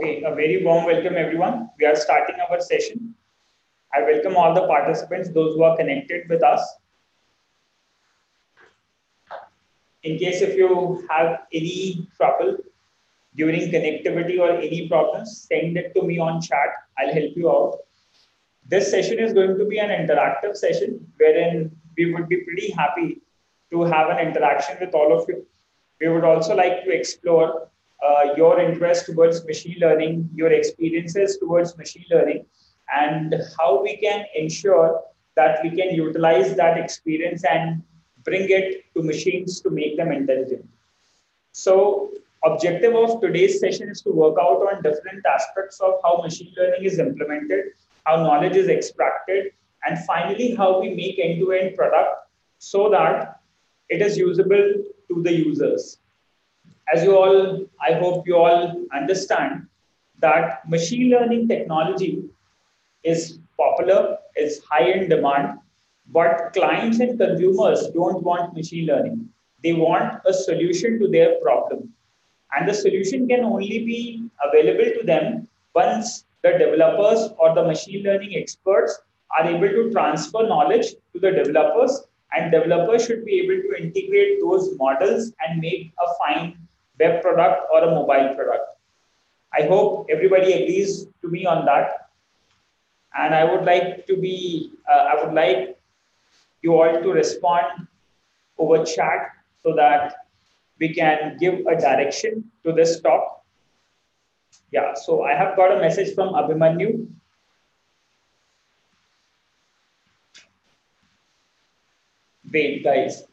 Okay, a very warm welcome everyone. We are starting our session. I welcome all the participants, those who are connected with us. In case if you have any trouble during connectivity or any problems, send it to me on chat. I'll help you out. This session is going to be an interactive session wherein we would be pretty happy to have an interaction with all of you. We would also like to explore uh, your interest towards machine learning, your experiences towards machine learning, and how we can ensure that we can utilize that experience and bring it to machines to make them intelligent. So objective of today's session is to work out on different aspects of how machine learning is implemented, how knowledge is extracted, and finally how we make end-to-end product so that it is usable to the users. As you all, I hope you all understand that machine learning technology is popular, is high in demand, but clients and consumers don't want machine learning. They want a solution to their problem. And the solution can only be available to them once the developers or the machine learning experts are able to transfer knowledge to the developers and developers should be able to integrate those models and make a fine web product or a mobile product. I hope everybody agrees to me on that. And I would like to be, uh, I would like you all to respond over chat so that we can give a direction to this talk. Yeah, so I have got a message from Abhimanyu. Wait, guys.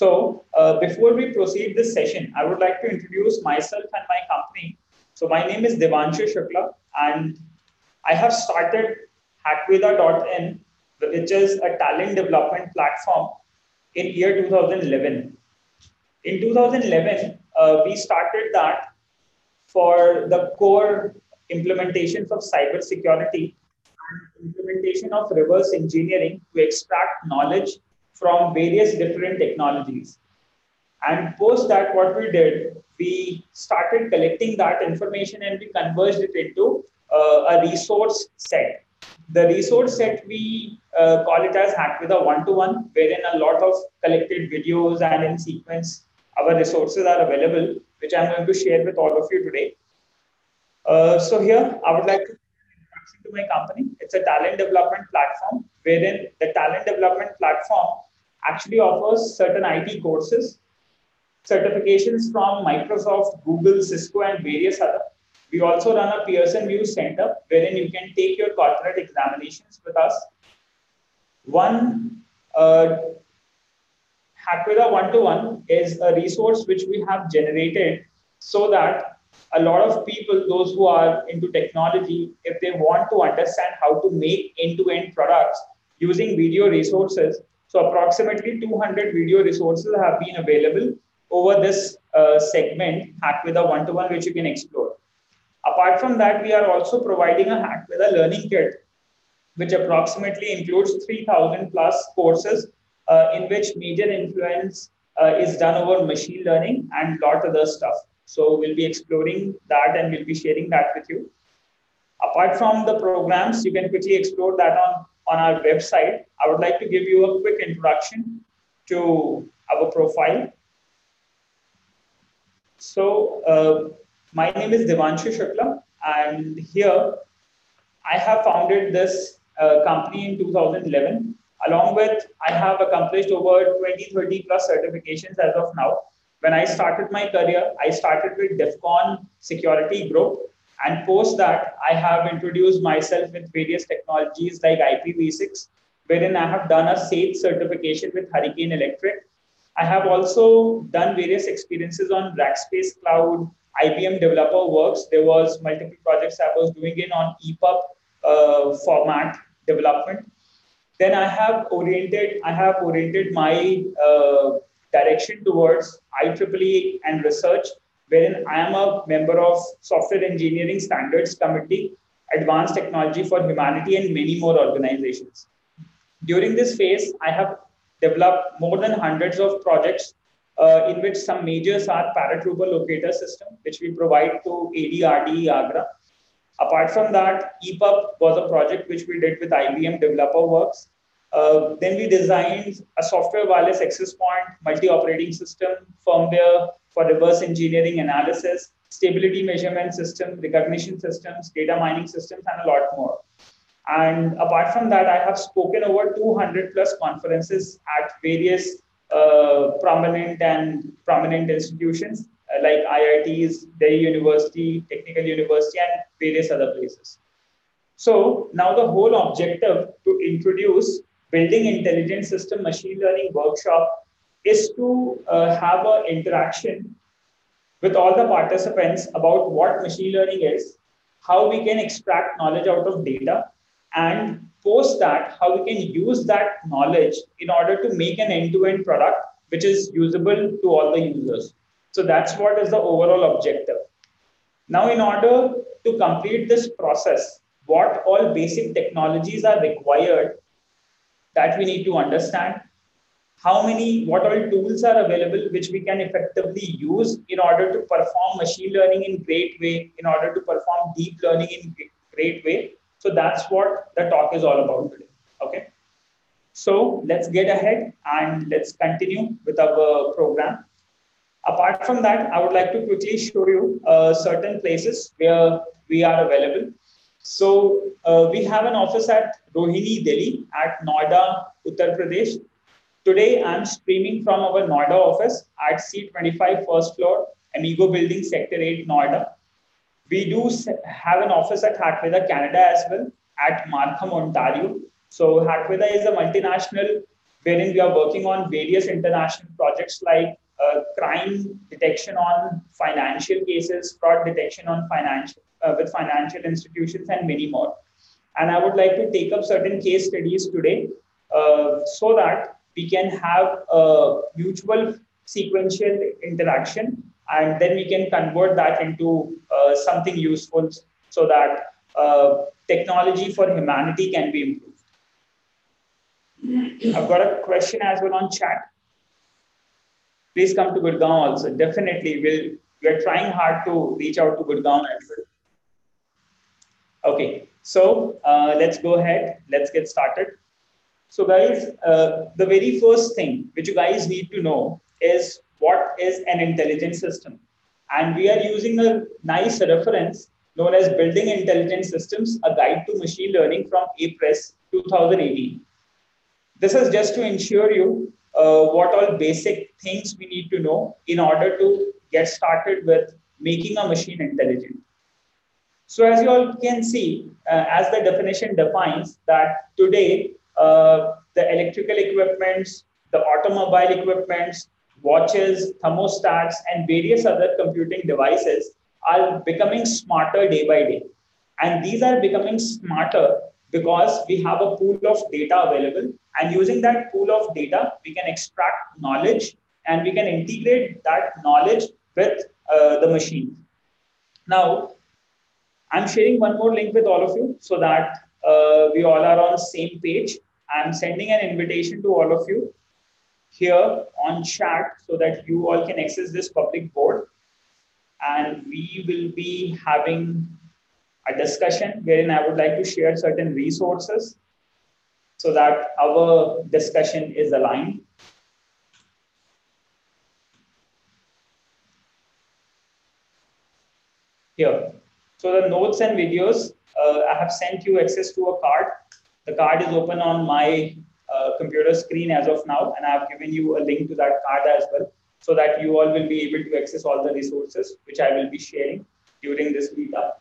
So uh, before we proceed this session, I would like to introduce myself and my company. So my name is Devanshu Shukla, and I have started Hackveda.in, which is a talent development platform in year 2011. In 2011, uh, we started that for the core implementations of cybersecurity and implementation of reverse engineering to extract knowledge from various different technologies. And post that, what we did, we started collecting that information and we converged it into uh, a resource set. The resource set, we uh, call it as Hackveda one-to-one, wherein a lot of collected videos and in sequence, our resources are available, which I'm going to share with all of you today. Uh, so here, I would like to introduction to my company. It's a talent development platform wherein the talent development platform actually offers certain IT courses, certifications from Microsoft, Google, Cisco, and various other. We also run a Pearson VUE Center wherein you can take your corporate examinations with us. One uh, Hackveda one-to-one is a resource which we have generated so that a lot of people, those who are into technology, if they want to understand how to make end-to-end products using video resources, so approximately 200 video resources have been available over this uh, segment, Hackveda one-to-one, which you can explore. Apart from that, we are also providing a Hackveda learning kit, which approximately includes 3,000 plus courses uh, in which major influence uh, is done over machine learning and lot of other stuff. So we'll be exploring that and we'll be sharing that with you. Apart from the programs, you can quickly explore that on on our website, I would like to give you a quick introduction to our profile. So uh, my name is Devanshu Shukla, and here I have founded this uh, company in 2011. Along with, I have accomplished over 20, 30 plus certifications as of now. When I started my career, I started with DEFCON Security Group, and post that, I have introduced myself with various technologies like IPv6, wherein I have done a SAFE certification with Hurricane Electric. I have also done various experiences on Rackspace Cloud, IBM Developer Works. There was multiple projects I was doing in on EPUB uh, format development. Then I have oriented, I have oriented my uh, direction towards IEEE and research wherein I am a member of Software Engineering Standards Committee, Advanced Technology for Humanity, and many more organizations. During this phase, I have developed more than hundreds of projects uh, in which some majors are paratrooper locator system, which we provide to ADRD Agra. Apart from that, EPUB was a project which we did with IBM Developer Works. Uh, then we designed a software wireless access point, multi-operating system, firmware for reverse engineering analysis, stability measurement system, recognition systems, data mining systems, and a lot more. And apart from that, I have spoken over 200 plus conferences at various uh, prominent and prominent institutions uh, like IITs, Delhi University, Technical University, and various other places. So now the whole objective to introduce building intelligent system machine learning workshop is to uh, have an interaction with all the participants about what machine learning is, how we can extract knowledge out of data, and post that, how we can use that knowledge in order to make an end-to-end product which is usable to all the users. So that's what is the overall objective. Now, in order to complete this process, what all basic technologies are required that we need to understand how many, what all tools are available which we can effectively use in order to perform machine learning in great way, in order to perform deep learning in great way. So that's what the talk is all about today. Okay. So let's get ahead and let's continue with our program. Apart from that, I would like to quickly show you uh, certain places where we are available. So uh, we have an office at Rohini, Delhi at Noida, Uttar Pradesh. Today, I'm streaming from our Noida office at C25 first floor, Amigo Building, Sector 8, Noida. We do have an office at Hackveda, Canada as well, at Markham, Ontario. So Hackveda is a multinational wherein we are working on various international projects like uh, crime detection on financial cases, fraud detection on financial uh, with financial institutions, and many more. And I would like to take up certain case studies today uh, so that we can have a mutual sequential interaction and then we can convert that into uh, something useful so that uh, technology for humanity can be improved. I've got a question as well on chat. Please come to Gurgaon also. Definitely, we'll, we're trying hard to reach out to Gurgaon as well. Okay, so uh, let's go ahead. Let's get started. So guys, uh, the very first thing which you guys need to know is what is an intelligent system. And we are using a nice reference known as Building Intelligent Systems, a guide to machine learning from Apress 2018. This is just to ensure you uh, what all basic things we need to know in order to get started with making a machine intelligent. So as you all can see, uh, as the definition defines that today, uh, the electrical equipments, the automobile equipments, watches, thermostats, and various other computing devices are becoming smarter day by day. And these are becoming smarter because we have a pool of data available. And using that pool of data, we can extract knowledge and we can integrate that knowledge with uh, the machine. Now, I'm sharing one more link with all of you so that uh, we all are on the same page. I'm sending an invitation to all of you here on chat so that you all can access this public board. And we will be having a discussion wherein I would like to share certain resources so that our discussion is aligned. Here. So the notes and videos, uh, I have sent you access to a card. The card is open on my uh, computer screen as of now, and I have given you a link to that card as well, so that you all will be able to access all the resources which I will be sharing during this meetup.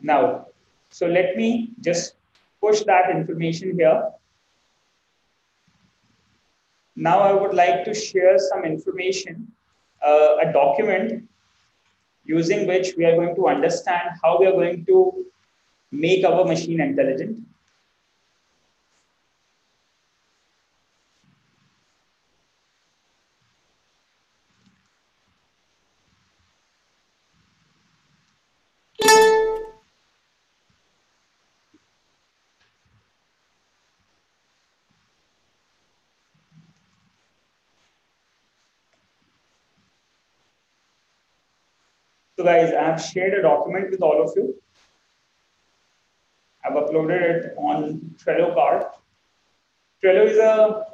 Now, so let me just push that information here. Now I would like to share some information, uh, a document using which we are going to understand how we are going to make our machine intelligent. So guys, I have shared a document with all of you. I've uploaded it on Trello card. Trello is a,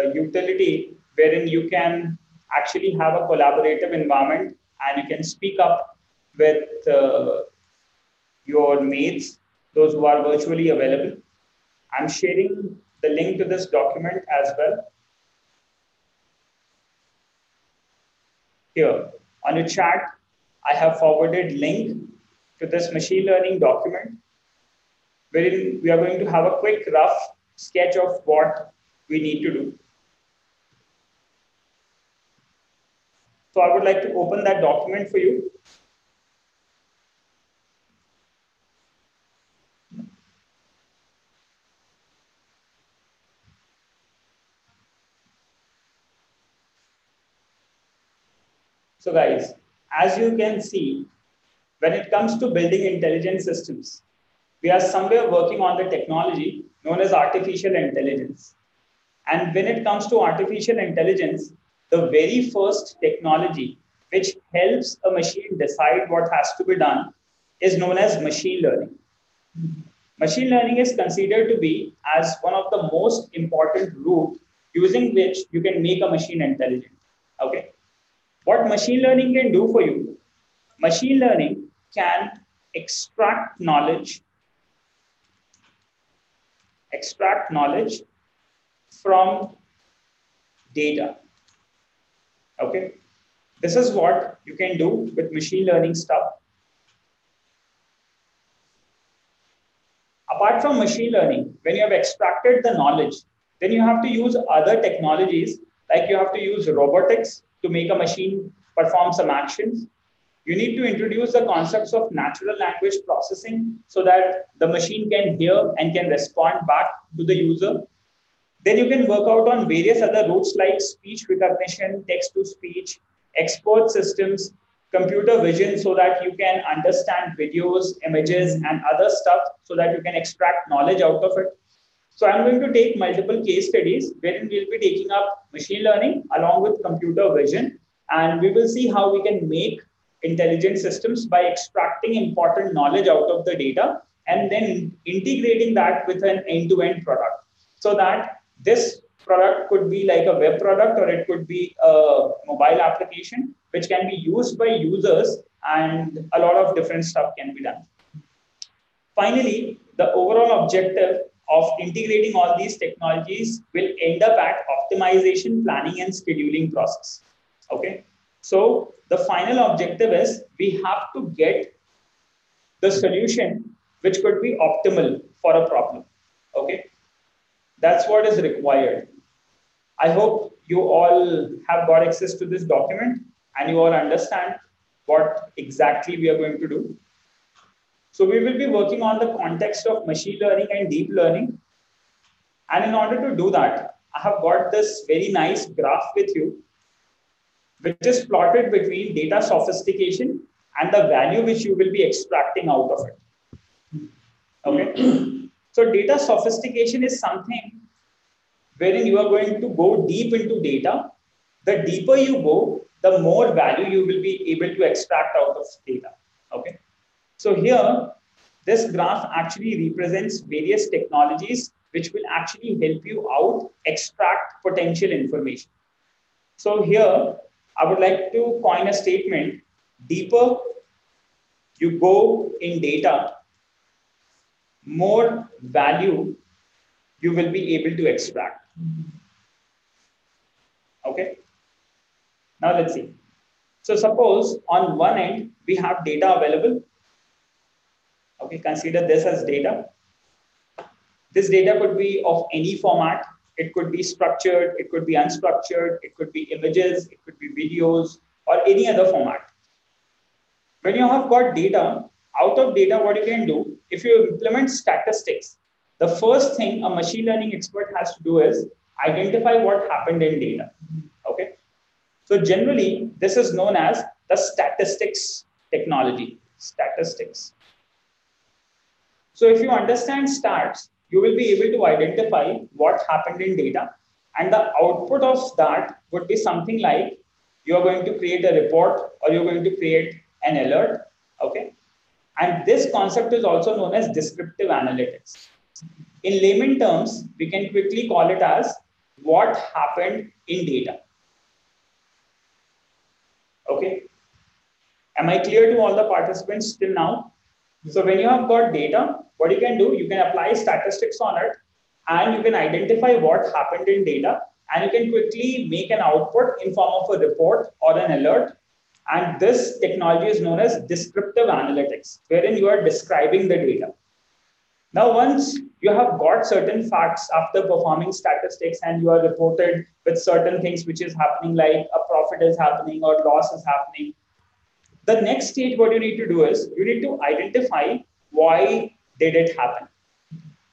a utility wherein you can actually have a collaborative environment and you can speak up with uh, your mates, those who are virtually available. I'm sharing the link to this document as well. Here on your chat, I have forwarded link to this machine learning document wherein we are going to have a quick rough sketch of what we need to do. So I would like to open that document for you. So guys, as you can see, when it comes to building intelligent systems, we are somewhere working on the technology known as artificial intelligence. And when it comes to artificial intelligence, the very first technology which helps a machine decide what has to be done is known as machine learning. Machine learning is considered to be as one of the most important route using which you can make a machine intelligent. Okay. What machine learning can do for you? Machine learning can extract knowledge, extract knowledge from data. Okay. This is what you can do with machine learning stuff. Apart from machine learning, when you have extracted the knowledge, then you have to use other technologies like you have to use robotics to make a machine perform some actions. You need to introduce the concepts of natural language processing so that the machine can hear and can respond back to the user. Then you can work out on various other routes like speech recognition, text to speech, expert systems, computer vision so that you can understand videos, images, and other stuff so that you can extract knowledge out of it. So I'm going to take multiple case studies wherein we'll be taking up machine learning along with computer vision, and we will see how we can make intelligent systems by extracting important knowledge out of the data and then integrating that with an end-to-end product so that this product could be like a web product or it could be a mobile application which can be used by users and a lot of different stuff can be done. Finally, the overall objective of integrating all these technologies will end up at optimization, planning, and scheduling process. Okay. So the final objective is we have to get the solution which could be optimal for a problem. Okay. That's what is required. I hope you all have got access to this document and you all understand what exactly we are going to do. So we will be working on the context of machine learning and deep learning. And in order to do that, I have got this very nice graph with you, which is plotted between data sophistication and the value which you will be extracting out of it. Okay. So data sophistication is something wherein you are going to go deep into data. The deeper you go, the more value you will be able to extract out of data. Okay. So here, this graph actually represents various technologies which will actually help you out extract potential information. So here, I would like to coin a statement, deeper you go in data, more value you will be able to extract. Okay. Now let's see. So suppose on one end, we have data available Okay, consider this as data. This data could be of any format. It could be structured, it could be unstructured, it could be images, it could be videos, or any other format. When you have got data, out of data, what you can do, if you implement statistics, the first thing a machine learning expert has to do is identify what happened in data. Okay. So generally, this is known as the statistics technology, statistics. So if you understand stats, you will be able to identify what happened in data. And the output of that would be something like you're going to create a report or you're going to create an alert. Okay. And this concept is also known as descriptive analytics. In layman terms, we can quickly call it as what happened in data. Okay. Am I clear to all the participants till now? So when you have got data, what you can do, you can apply statistics on it and you can identify what happened in data and you can quickly make an output in form of a report or an alert. And this technology is known as descriptive analytics, wherein you are describing the data. Now, once you have got certain facts after performing statistics and you are reported with certain things which is happening, like a profit is happening or loss is happening, the next stage, what you need to do is you need to identify why did it happen.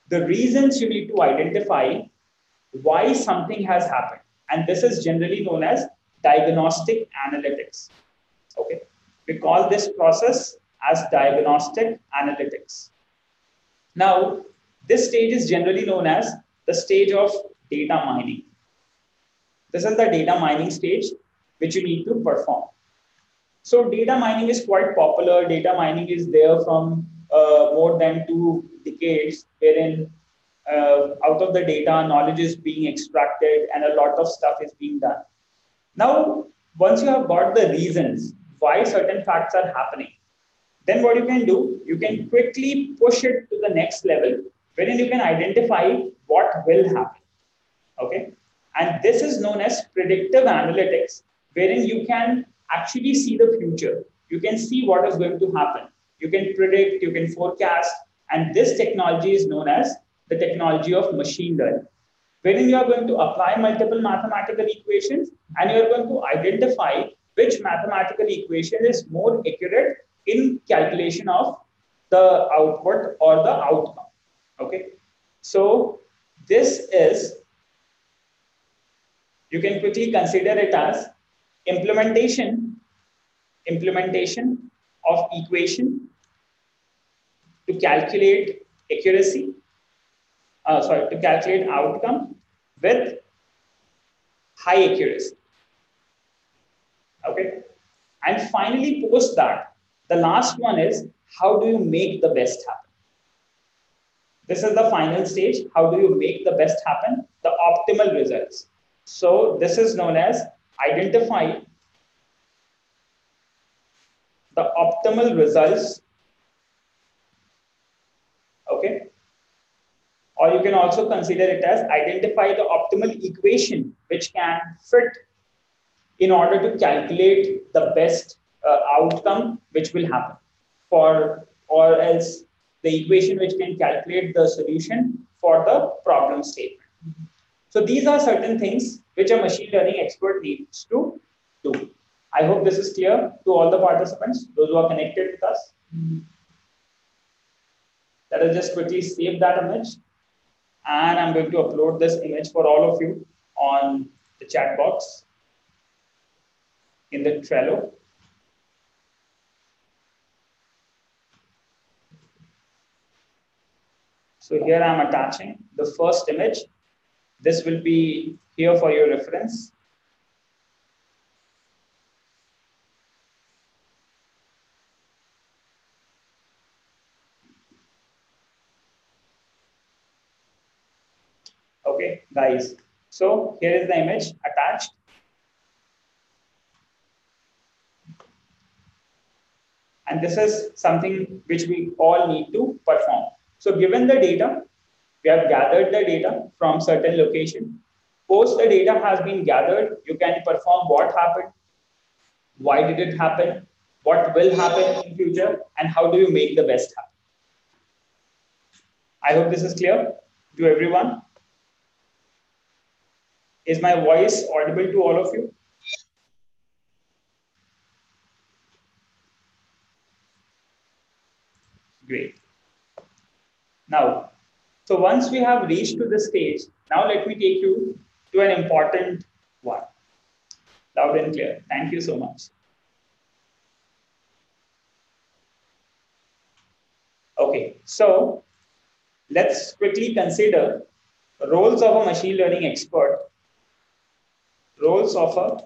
The reasons you need to identify why something has happened. And this is generally known as diagnostic analytics. Okay. We call this process as diagnostic analytics. Now, this stage is generally known as the stage of data mining. This is the data mining stage which you need to perform. So data mining is quite popular. Data mining is there from uh, more than two decades, wherein uh, out of the data, knowledge is being extracted and a lot of stuff is being done. Now, once you have got the reasons why certain facts are happening, then what you can do, you can quickly push it to the next level, wherein you can identify what will happen. Okay. And this is known as predictive analytics, wherein you can actually see the future. You can see what is going to happen. You can predict, you can forecast, and this technology is known as the technology of machine learning, wherein you are going to apply multiple mathematical equations and you are going to identify which mathematical equation is more accurate in calculation of the output or the outcome. Okay, so this is you can quickly consider it as implementation implementation of equation to calculate accuracy uh, sorry, to calculate outcome with high accuracy. Okay. And finally, post that, the last one is how do you make the best happen? This is the final stage. How do you make the best happen? The optimal results. So this is known as identify the optimal results Okay. Or you can also consider it as identify the optimal equation which can fit in order to calculate the best uh, outcome which will happen for or else the equation which can calculate the solution for the problem statement. So these are certain things which a machine learning expert needs to do. I hope this is clear to all the participants, those who are connected with us. Let us just quickly save that image and I'm going to upload this image for all of you on the chat box in the Trello. So here I'm attaching the first image. This will be here for your reference. Okay, guys. So here is the image attached. And this is something which we all need to perform. So given the data, we have gathered the data from certain location. Post the data has been gathered, you can perform what happened, why did it happen, what will happen in future, and how do you make the best happen. I hope this is clear to everyone. Is my voice audible to all of you? Great. Now, so once we have reached to this stage, now let me take you to an important one. Loud and clear. Thank you so much. Okay, so let's quickly consider roles of a machine learning expert roles of a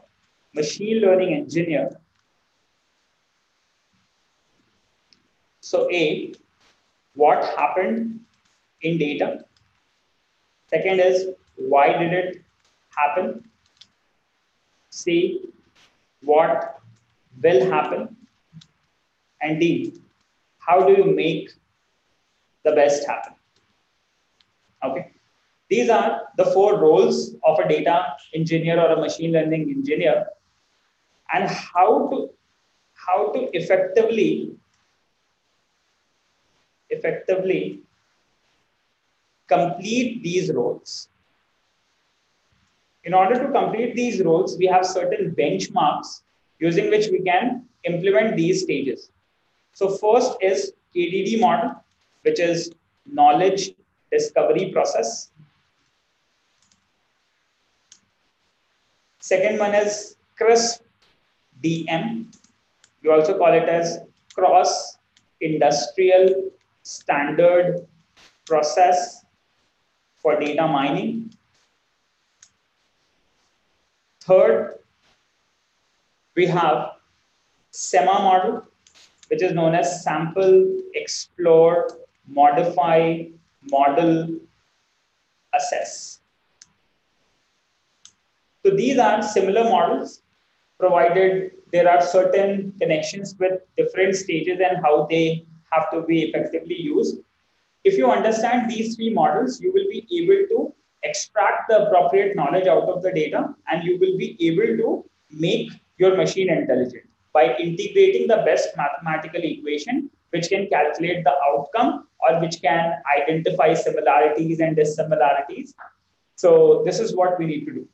machine learning engineer So A, what happened in data? Second is why did it happen? C, what will happen? And D, how do you make the best happen? Okay. These are the four roles of a data engineer or a machine learning engineer and how to how to effectively effectively complete these roles. In order to complete these roles, we have certain benchmarks using which we can implement these stages. So first is KDD model, which is knowledge discovery process. Second one is CRISP DM. You also call it as cross industrial standard process for data mining. Third, we have SEMMA model, which is known as sample, explore, modify, model, assess. So these are similar models, provided there are certain connections with different stages and how they have to be effectively used. If you understand these three models, you will be able to extract the appropriate knowledge out of the data and you will be able to make your machine intelligent by integrating the best mathematical equation which can calculate the outcome or which can identify similarities and dissimilarities. So this is what we need to do.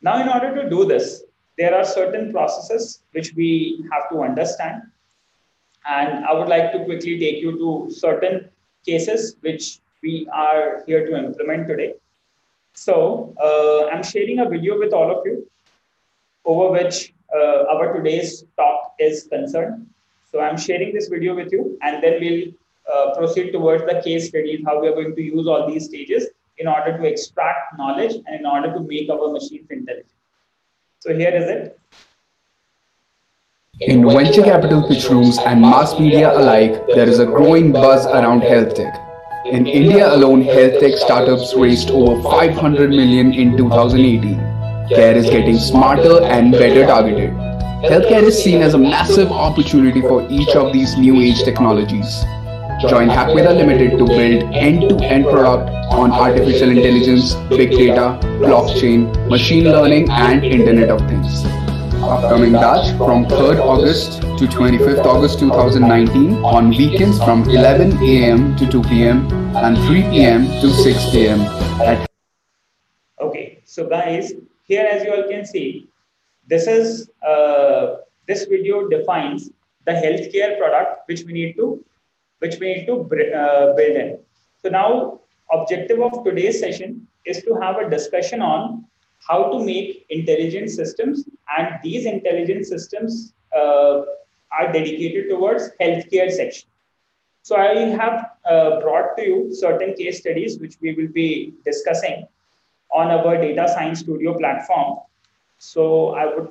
Now, in order to do this, there are certain processes which we have to understand. And I would like to quickly take you to certain cases which we are here to implement today. So uh, I'm sharing a video with all of you over which uh, our today's talk is concerned. So I'm sharing this video with you and then we'll uh, proceed towards the case studies, how we are going to use all these stages in order to extract knowledge and in order to make our machines intelligent. So here is it. In venture capital pitch rooms and mass media alike, there is a growing buzz around health tech. In India alone, health tech startups raised over 500 million in 2018. Care is getting smarter and better targeted. Healthcare is seen as a massive opportunity for each of these new age technologies. Join Hackveda Limited to build end-to-end product on artificial intelligence, big data, blockchain, machine learning and Internet of Things. Upcoming batch from 3rd August to 25th August 2019 on weekends from 11 a.m. to 2 p.m. and 3 p.m. to 6 p.m. At okay, so guys, here as you all can see, this is uh, this video defines the healthcare product which we need to which we need to uh, build in. So now objective of today's session is to have a discussion on how to make intelligent systems and these intelligent systems uh, are dedicated towards healthcare section. So I have uh, brought to you certain case studies which we will be discussing on our data science studio platform. So I would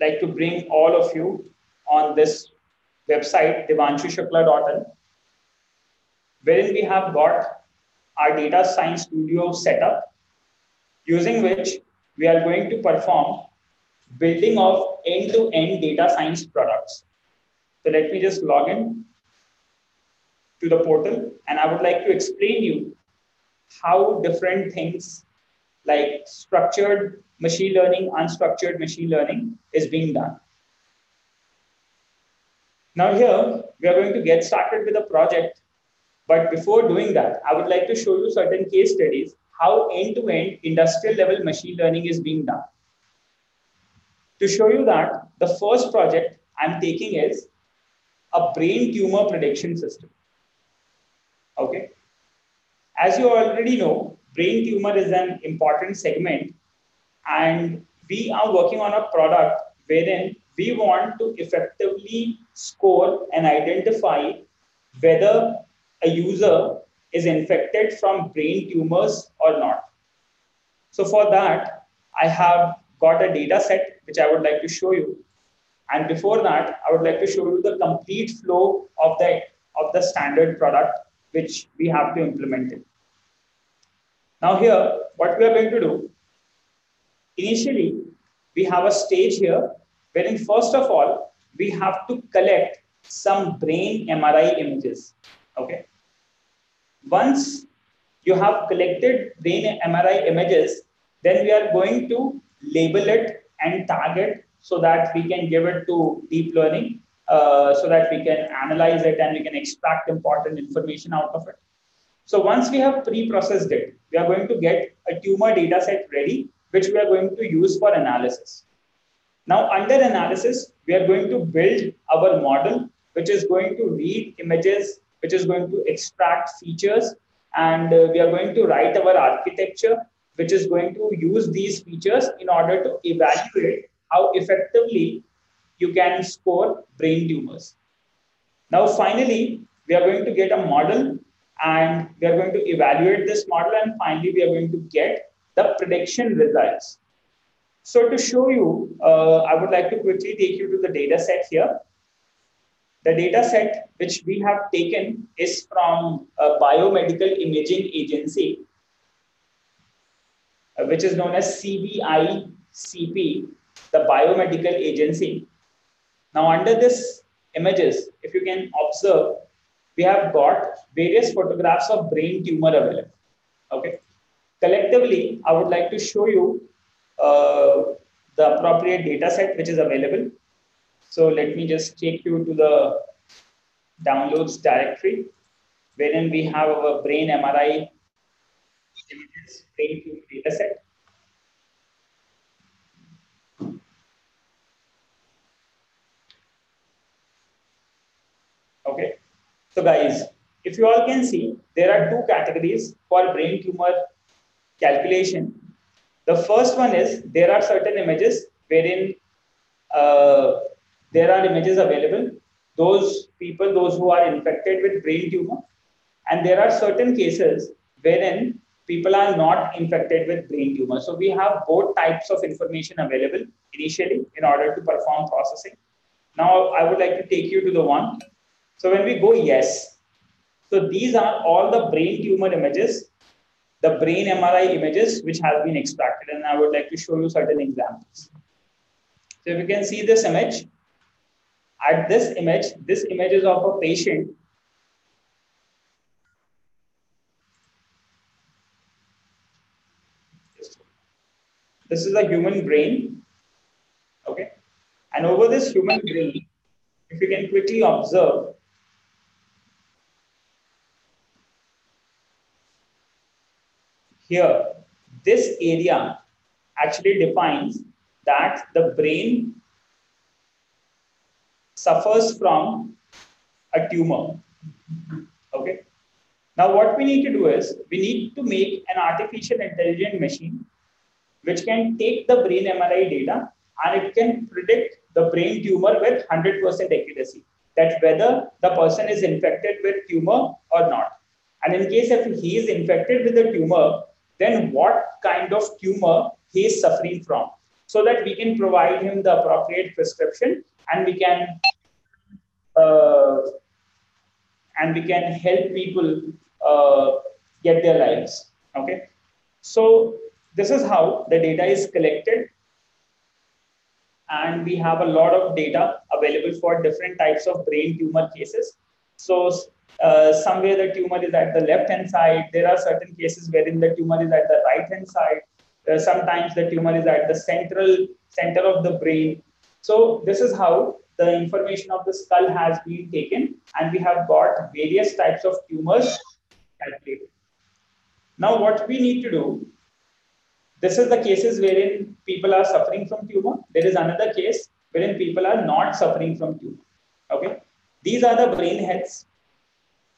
like to bring all of you on this website, devanshushukla.in, wherein we have got our data science studio set up, using which we are going to perform building of end-to-end data science products. So let me just log in to the portal and I would like to explain you how different things like structured machine learning, unstructured machine learning is being done. Now here, we are going to get started with a project. But before doing that, I would like to show you certain case studies, how end-to-end -end industrial level machine learning is being done. To show you that, the first project I'm taking is a brain tumor prediction system. Okay. As you already know, brain tumor is an important segment and we are working on a product wherein we want to effectively score and identify whether a user is infected from brain tumors or not. So for that, I have got a data set which I would like to show you. And before that, I would like to show you the complete flow of the, of the standard product which we have to implement it. Now here, what we are going to do, initially, we have a stage here wherein first of all, we have to collect some brain MRI images. Okay. Once you have collected brain MRI images, then we are going to label it and tag it so that we can give it to deep learning uh, so that we can analyze it and we can extract important information out of it. So once we have pre-processed it, we are going to get a tumor data set ready, which we are going to use for analysis. Now under analysis, we are going to build our model, which is going to read images, which is going to extract features, and uh, we are going to write our architecture, which is going to use these features in order to evaluate how effectively you can score brain tumors. Now, finally, we are going to get a model and we are going to evaluate this model and finally we are going to get the prediction results. So to show you, uh, I would like to quickly take you to the data set here. The data set which we have taken is from a biomedical imaging agency, uh, which is known as CBICP the biomedical agency. Now under this images, if you can observe, we have got various photographs of brain tumor available. Okay. Collectively, I would like to show you uh, the appropriate data set which is available. So let me just take you to the downloads directory, wherein we have our brain MRI images, brain tumor data set. Okay. So guys, if you all can see, there are two categories for brain tumor calculation. The first one is there are certain images wherein uh, there are images available. Those people, those who are infected with brain tumor, and there are certain cases wherein people are not infected with brain tumor. So we have both types of information available initially in order to perform processing. Now I would like to take you to the one so when we go yes, so these are all the brain tumor images, the brain MRI images which have been extracted. And I would like to show you certain examples. So if you can see this image, at this image, this image is of a patient This is a human brain. Okay. And over this human brain, if you can quickly observe, Here, this area actually defines that the brain suffers from a tumor. Okay. Now, what we need to do is we need to make an artificial intelligent machine which can take the brain MRI data and it can predict the brain tumor with 100% accuracy that whether the person is infected with tumor or not. And in case if he is infected with the tumor, then what kind of tumor he is suffering from so that we can provide him the appropriate prescription and we can uh, and we can help people uh, get their lives okay so this is how the data is collected and we have a lot of data available for different types of brain tumor cases so uh, somewhere the tumor is at the left hand side. There are certain cases wherein the tumor is at the right hand side. Uh, sometimes the tumor is at the central center of the brain. So this is how the information of the skull has been taken, and we have got various types of tumors calculated. Now, what we need to do, this is the cases wherein people are suffering from tumor. There is another case wherein people are not suffering from tumor. Okay, these are the brain heads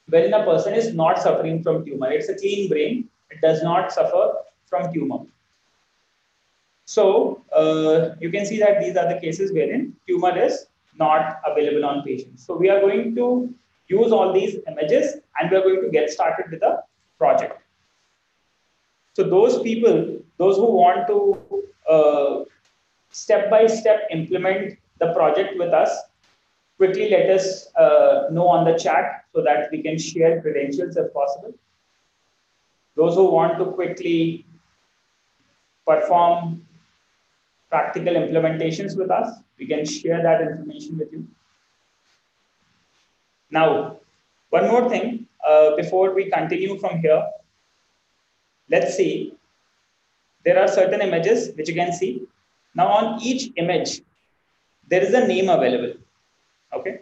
when a person is not suffering from tumor. It's a clean brain. It does not suffer from tumor. So uh, you can see that these are the cases wherein tumor is not available on patients. So we are going to use all these images and we are going to get started with the project. So those people, those who want to uh, step by step implement the project with us, quickly let us uh, know on the chat so that we can share credentials if possible. Those who want to quickly perform practical implementations with us, we can share that information with you. Now, one more thing uh, before we continue from here. Let's see. There are certain images which you can see. Now, on each image, there is a name available. Okay.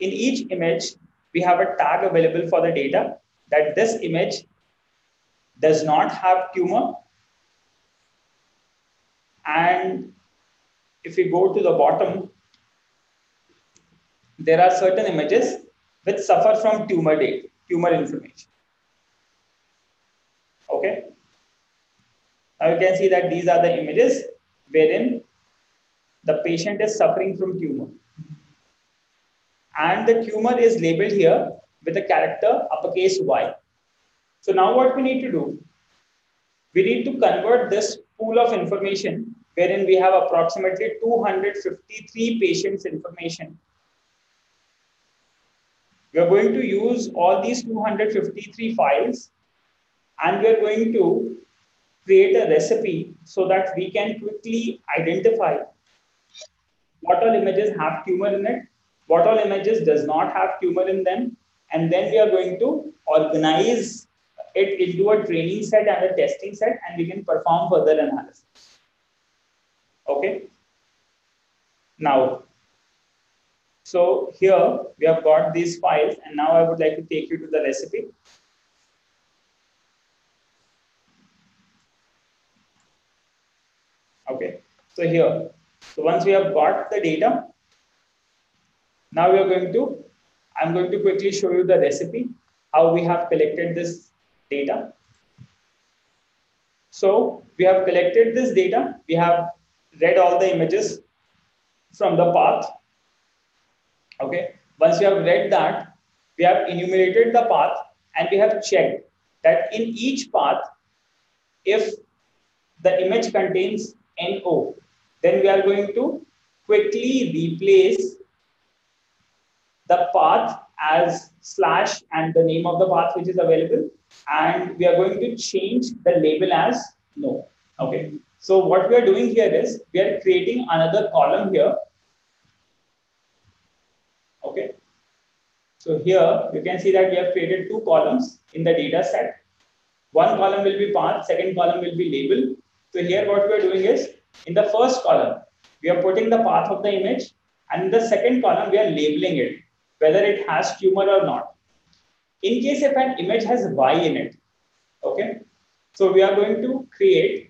In each image, we have a tag available for the data that this image does not have tumor. And if we go to the bottom, there are certain images which suffer from tumor data, tumor inflammation. Okay. Now you can see that these are the images wherein the patient is suffering from tumor. And the tumor is labeled here with a character uppercase Y. So now what we need to do, we need to convert this pool of information wherein we have approximately 253 patients information we are going to use all these 253 files and we are going to create a recipe so that we can quickly identify what all images have tumor in it, what all images does not have tumor in them, and then we are going to organize it into a training set and a testing set and we can perform further analysis. Okay. Now, so here we have got these files and now I would like to take you to the recipe. Okay, so here, so once we have got the data, now we are going to, I'm going to quickly show you the recipe, how we have collected this data. So we have collected this data, we have read all the images from the path Okay. Once we have read that, we have enumerated the path and we have checked that in each path, if the image contains NO, then we are going to quickly replace the path as slash and the name of the path which is available. And we are going to change the label as no. Okay. So what we are doing here is we are creating another column here Okay. So here you can see that we have created two columns in the data set. One column will be path, second column will be label. So here what we are doing is in the first column, we are putting the path of the image and in the second column, we are labeling it, whether it has tumor or not. In case if an image has Y in it, okay, so we are going to create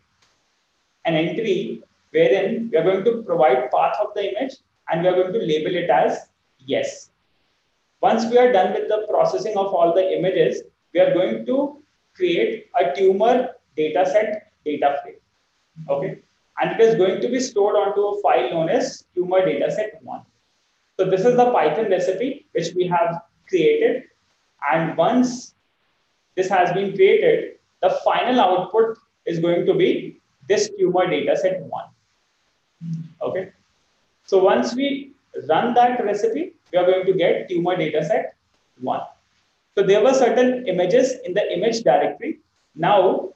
an entry wherein we are going to provide path of the image and we are going to label it as Yes. Once we are done with the processing of all the images, we are going to create a tumor dataset data frame. Okay. And it is going to be stored onto a file known as tumor dataset one. So this is the Python recipe which we have created. And once this has been created, the final output is going to be this tumor dataset one. Okay. So once we run that recipe, we are going to get tumor dataset 1. So there were certain images in the image directory. Now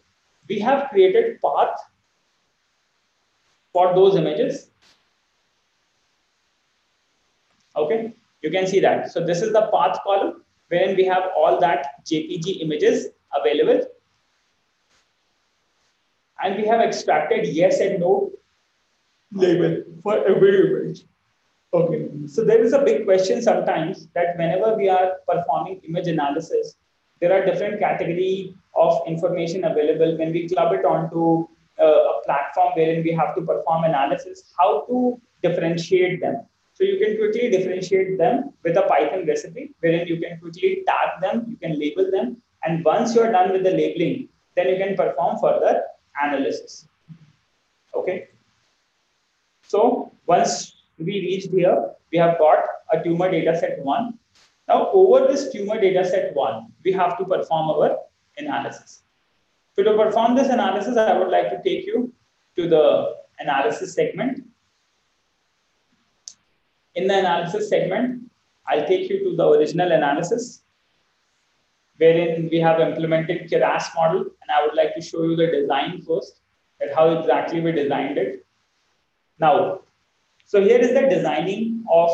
we have created path for those images. Okay, you can see that. So this is the path column wherein we have all that JPG images available. And we have extracted yes and no label for every image. Okay. So there is a big question sometimes that whenever we are performing image analysis, there are different category of information available when we club it onto uh, a platform wherein we have to perform analysis, how to differentiate them. So you can quickly differentiate them with a Python recipe wherein you can quickly tag them, you can label them. And once you're done with the labeling, then you can perform further analysis. Okay. So once we reached here, we have got a tumor data set one. Now over this tumor data set one, we have to perform our analysis. So to perform this analysis, I would like to take you to the analysis segment. in the analysis segment, I'll take you to the original analysis, wherein we have implemented Keras model, and I would like to show you the design first, that how exactly we designed it. Now, so here is the designing of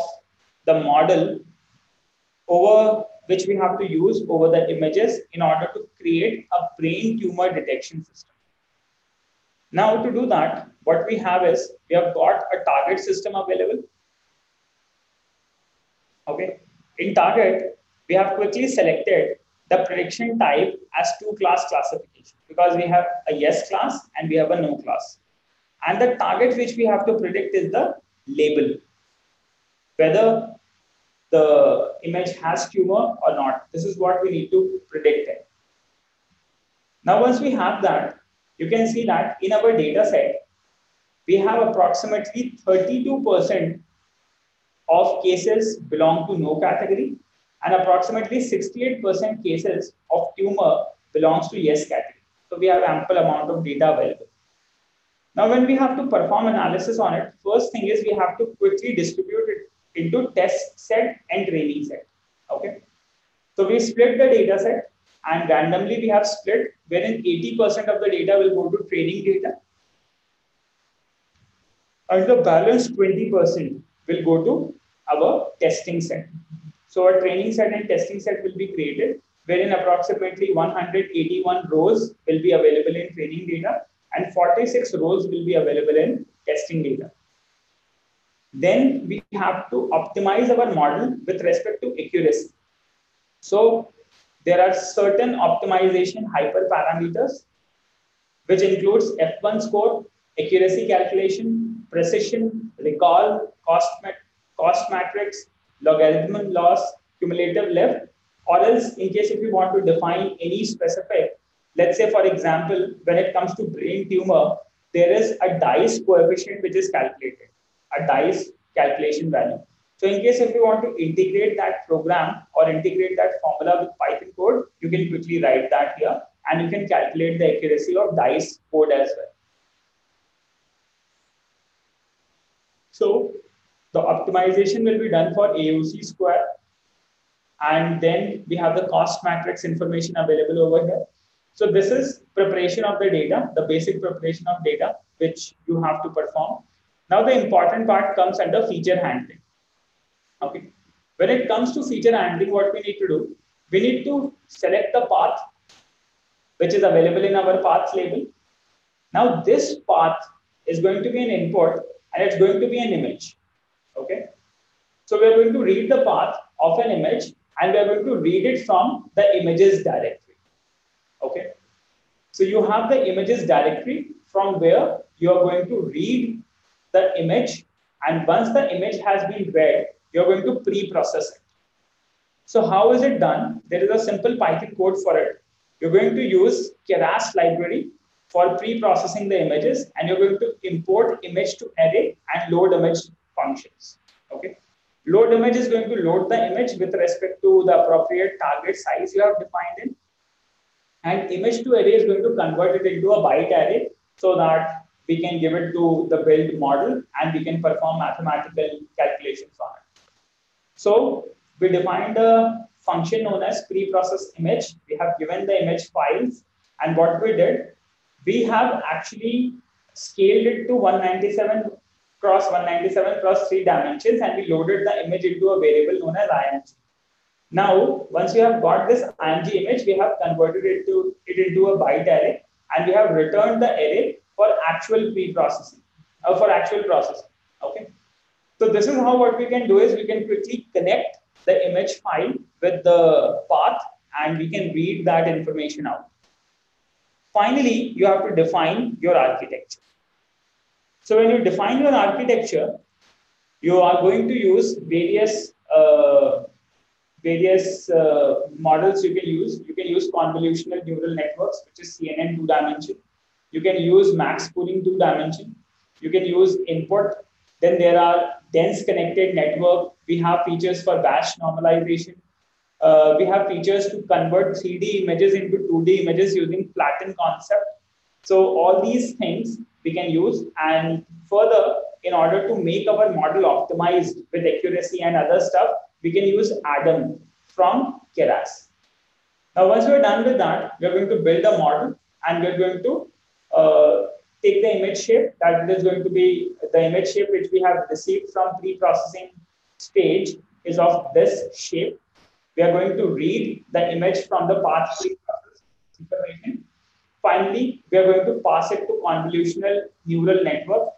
the model over which we have to use over the images in order to create a brain tumor detection system. Now to do that, what we have is we have got a target system available. Okay. In target, we have quickly selected the prediction type as two class classification because we have a yes class and we have a no class. And the target which we have to predict is the label, whether the image has tumor or not. This is what we need to predict it. Now, once we have that, you can see that in our data set, we have approximately 32% of cases belong to no category and approximately 68% cases of tumor belongs to yes category. So we have ample amount of data available. Now, when we have to perform analysis on it, first thing is we have to quickly distribute it into test set and training set. Okay. So we split the data set and randomly we have split wherein 80% of the data will go to training data and the balance 20% will go to our testing set. So a training set and testing set will be created wherein approximately 181 rows will be available in training data and 46 rows will be available in testing data. Then we have to optimize our model with respect to accuracy. So there are certain optimization hyperparameters, which includes F1 score, accuracy calculation, precision, recall, cost, mat cost matrix, logarithm loss, cumulative lift, or else in case if you want to define any specific, let's say for example, when it comes to brain tumor, there is a dice coefficient which is calculated, a dice calculation value. So in case if you want to integrate that program or integrate that formula with Python code, you can quickly write that here and you can calculate the accuracy of dice code as well. So the optimization will be done for AUC square. And then we have the cost matrix information available over here. So this is preparation of the data, the basic preparation of data, which you have to perform. Now the important part comes under feature handling. Okay. When it comes to feature handling, what we need to do, we need to select the path which is available in our path label. Now this path is going to be an input and it's going to be an image. Okay. So we are going to read the path of an image and we are going to read it from the images directory. Okay. So you have the images directory from where you are going to read the image and once the image has been read, you're going to pre-process it. So how is it done? There is a simple Python code for it. You're going to use Keras library for pre-processing the images and you're going to import image to array and load image functions. Okay. Load image is going to load the image with respect to the appropriate target size you have defined in. And image to array is going to convert it into a byte array so that we can give it to the build model and we can perform mathematical calculations on it. So we defined a function known as pre-process image. We have given the image files and what we did, we have actually scaled it to 197 cross 197 cross three dimensions and we loaded the image into a variable known as img. Now, once you have got this img image, we have converted it to it into a byte array and we have returned the array for actual pre-processing uh, for actual processing. Okay. So this is how what we can do is we can quickly connect the image file with the path and we can read that information out. Finally, you have to define your architecture. So when you define your architecture, you are going to use various uh, various uh, models you can use. You can use convolutional neural networks, which is CNN two dimension. You can use max pooling two dimension. You can use input then there are dense connected network. We have features for batch normalization. Uh, we have features to convert 3D images into 2D images using flatten concept. So all these things we can use. And further, in order to make our model optimized with accuracy and other stuff, we can use Adam from Keras. Now, once we're done with that, we're going to build a model and we're going to uh, take the image shape that is going to be the image shape which we have received from pre-processing stage is of this shape. We are going to read the image from the path pre-process information. Finally, we are going to pass it to convolutional neural network.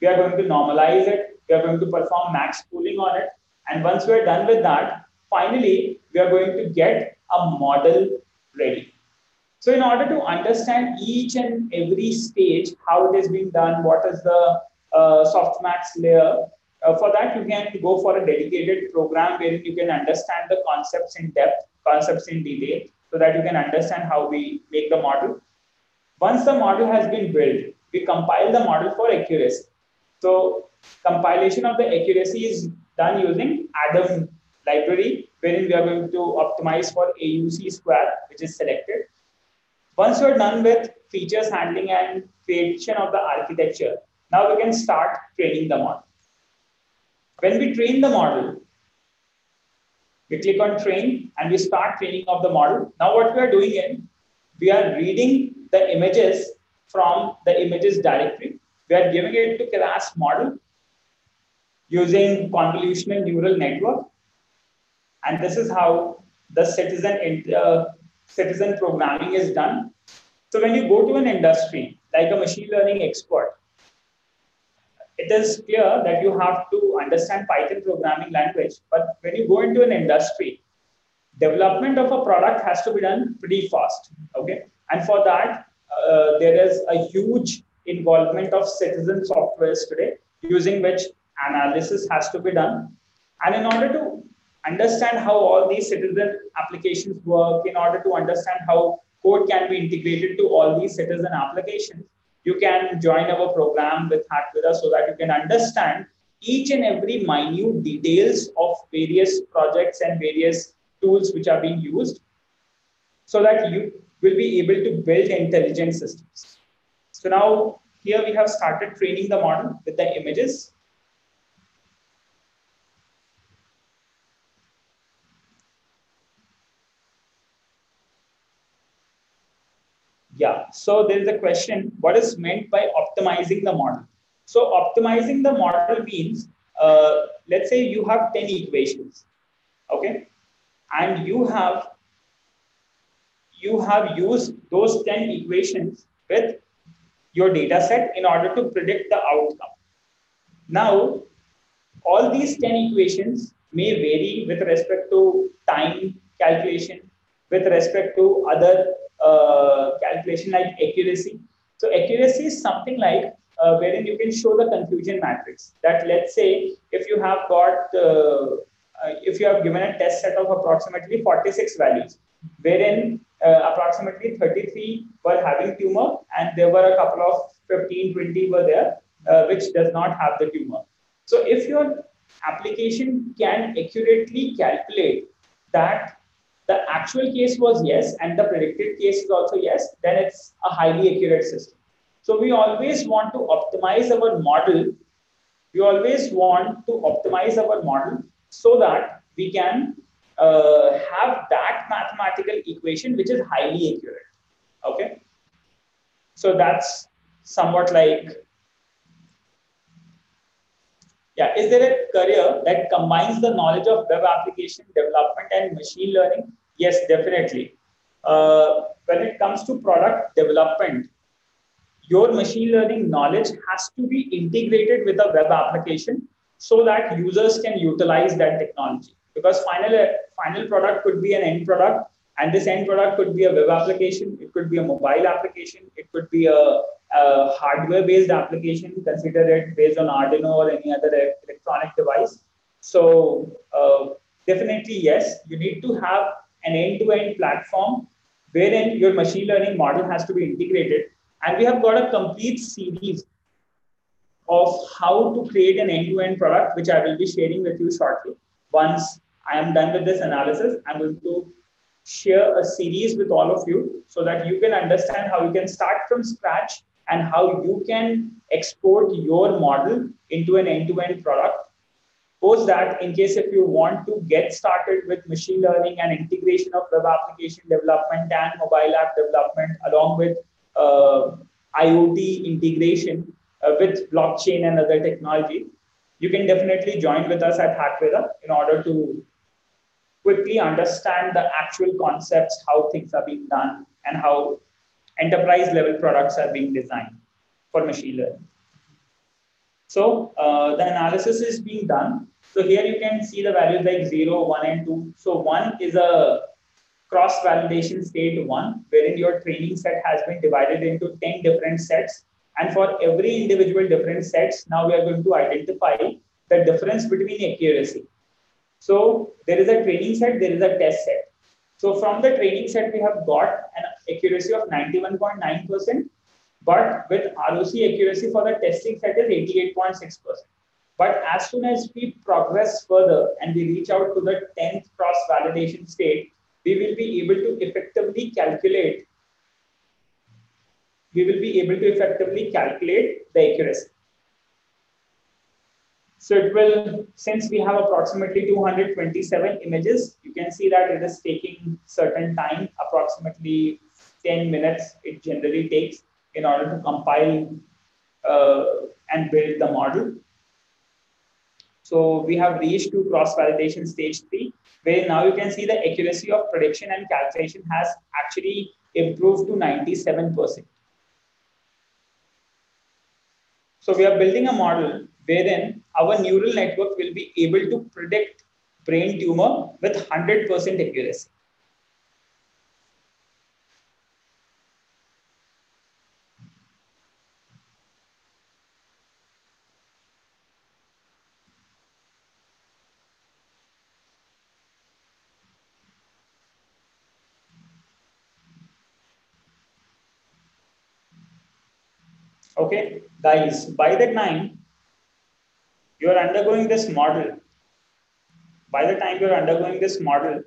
We are going to normalize it. We are going to perform max pooling on it. And once we're done with that, finally, we are going to get a model ready. So in order to understand each and every stage, how it is being done, what is the uh, softmax layer, uh, for that you can go for a dedicated program where you can understand the concepts in depth, concepts in detail, so that you can understand how we make the model. Once the model has been built, we compile the model for accuracy. So compilation of the accuracy is done using Adam library, wherein we are going to optimize for AUC square, which is selected. Once you're done with features handling and creation of the architecture, now we can start training the model. When we train the model, we click on train and we start training of the model. Now what we are doing is we are reading the images from the images directory. We are giving it to Keras model using convolutional neural network. And this is how the citizen uh, citizen programming is done. So when you go to an industry like a machine learning expert, it is clear that you have to understand Python programming language. But when you go into an industry, development of a product has to be done pretty fast. Okay. And for that, uh, there is a huge involvement of citizen softwares today using which analysis has to be done. And in order to understand how all these citizen applications work, in order to understand how code can be integrated to all these citizen applications, you can join our program with Hackveda so that you can understand each and every minute details of various projects and various tools which are being used so that you will be able to build intelligent systems. So now here we have started training the model with the images. Yeah, so there is a question, what is meant by optimizing the model? So optimizing the model means, uh, let's say you have 10 equations, okay? And you have, you have used those 10 equations with your data set in order to predict the outcome. Now, all these 10 equations may vary with respect to time calculation, with respect to other uh, calculation like accuracy. So accuracy is something like uh, wherein you can show the confusion matrix. That let's say if you have got uh, uh if you have given a test set of approximately 46 values, wherein uh, approximately 33 were having tumor and there were a couple of 15, 20 were there uh, which does not have the tumor. So if your application can accurately calculate that the actual case was yes and the predicted case is also yes, then it's a highly accurate system. So we always want to optimize our model. We always want to optimize our model so that we can uh, have that mathematical equation which is highly accurate. Okay. So that's somewhat like yeah, is there a career that combines the knowledge of web application development and machine learning? Yes, definitely. Uh, when it comes to product development, your machine learning knowledge has to be integrated with a web application so that users can utilize that technology. Because final, final product could be an end product, and this end product could be a web application, it could be a mobile application, it could be a a hardware-based application, consider it based on Arduino or any other electronic device. So uh, definitely yes, you need to have an end-to-end platform wherein your machine learning model has to be integrated. And we have got a complete series of how to create an end-to-end product, which I will be sharing with you shortly. Once I am done with this analysis, I'm going to share a series with all of you so that you can understand how you can start from scratch and how you can export your model into an end-to-end product. Post that, in case if you want to get started with machine learning and integration of web application development and mobile app development, along with uh, IoT integration uh, with blockchain and other technology, you can definitely join with us at Hackveda in order to quickly understand the actual concepts, how things are being done, and how enterprise level products are being designed for machine learning. So uh, the analysis is being done. So here you can see the values like 0, 1, and 2. So 1 is a cross validation state 1, wherein your training set has been divided into 10 different sets. And for every individual different sets, now we are going to identify the difference between accuracy. So there is a training set, there is a test set. So from the training set, we have got an accuracy of 91.9%, but with ROC accuracy for the testing set is 88.6%. But as soon as we progress further and we reach out to the 10th cross validation state, we will be able to effectively calculate we will be able to effectively calculate the accuracy. So it will, since we have approximately 227 images, you can see that it is taking certain time, approximately 10 minutes it generally takes in order to compile uh, and build the model. So we have reached to cross-validation stage three, where now you can see the accuracy of prediction and calculation has actually improved to 97%. So we are building a model wherein our neural network will be able to predict brain tumor with 100% accuracy. Okay, guys, by the time you are undergoing this model, by the time you're undergoing this model,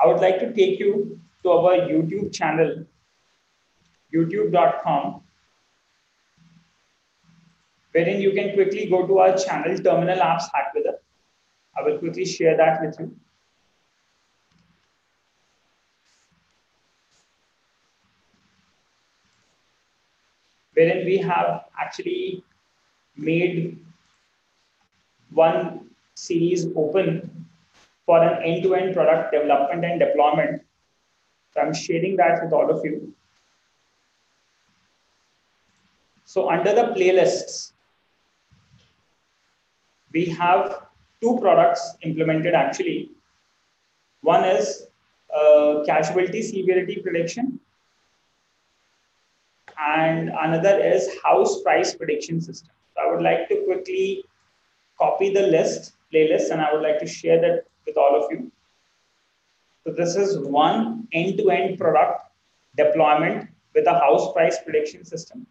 I would like to take you to our YouTube channel, youtube.com, wherein you can quickly go to our channel, Terminal Apps Hackveda. I will quickly share that with you. Wherein we have actually made one series open for an end-to-end product development and deployment. So I'm sharing that with all of you. So under the playlists, we have two products implemented actually. One is uh, casualty severity prediction and another is house price prediction system. So I would like to quickly copy the list, playlist, and I would like to share that with all of you. So this is one end-to-end product deployment with a house price prediction system.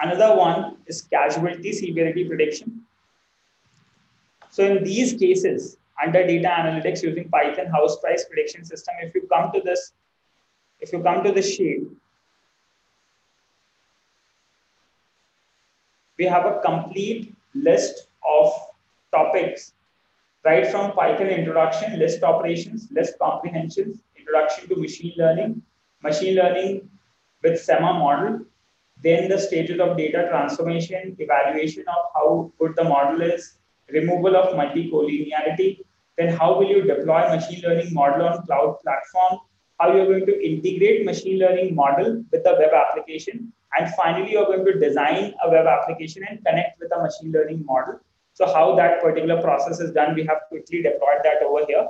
Another one is casualty severity prediction. So in these cases, under data analytics using Python house price prediction system, if you come to this, if you come to this sheet, we have a complete list of topics. Right from Python introduction, list operations, list comprehensions, introduction to machine learning, machine learning with SEMMA model, then the stages of data transformation, evaluation of how good the model is, removal of multi-collinearity, then how will you deploy machine learning model on cloud platform, how you're going to integrate machine learning model with the web application, and finally, you're going to design a web application and connect with a machine learning model. So how that particular process is done, we have quickly deployed that over here.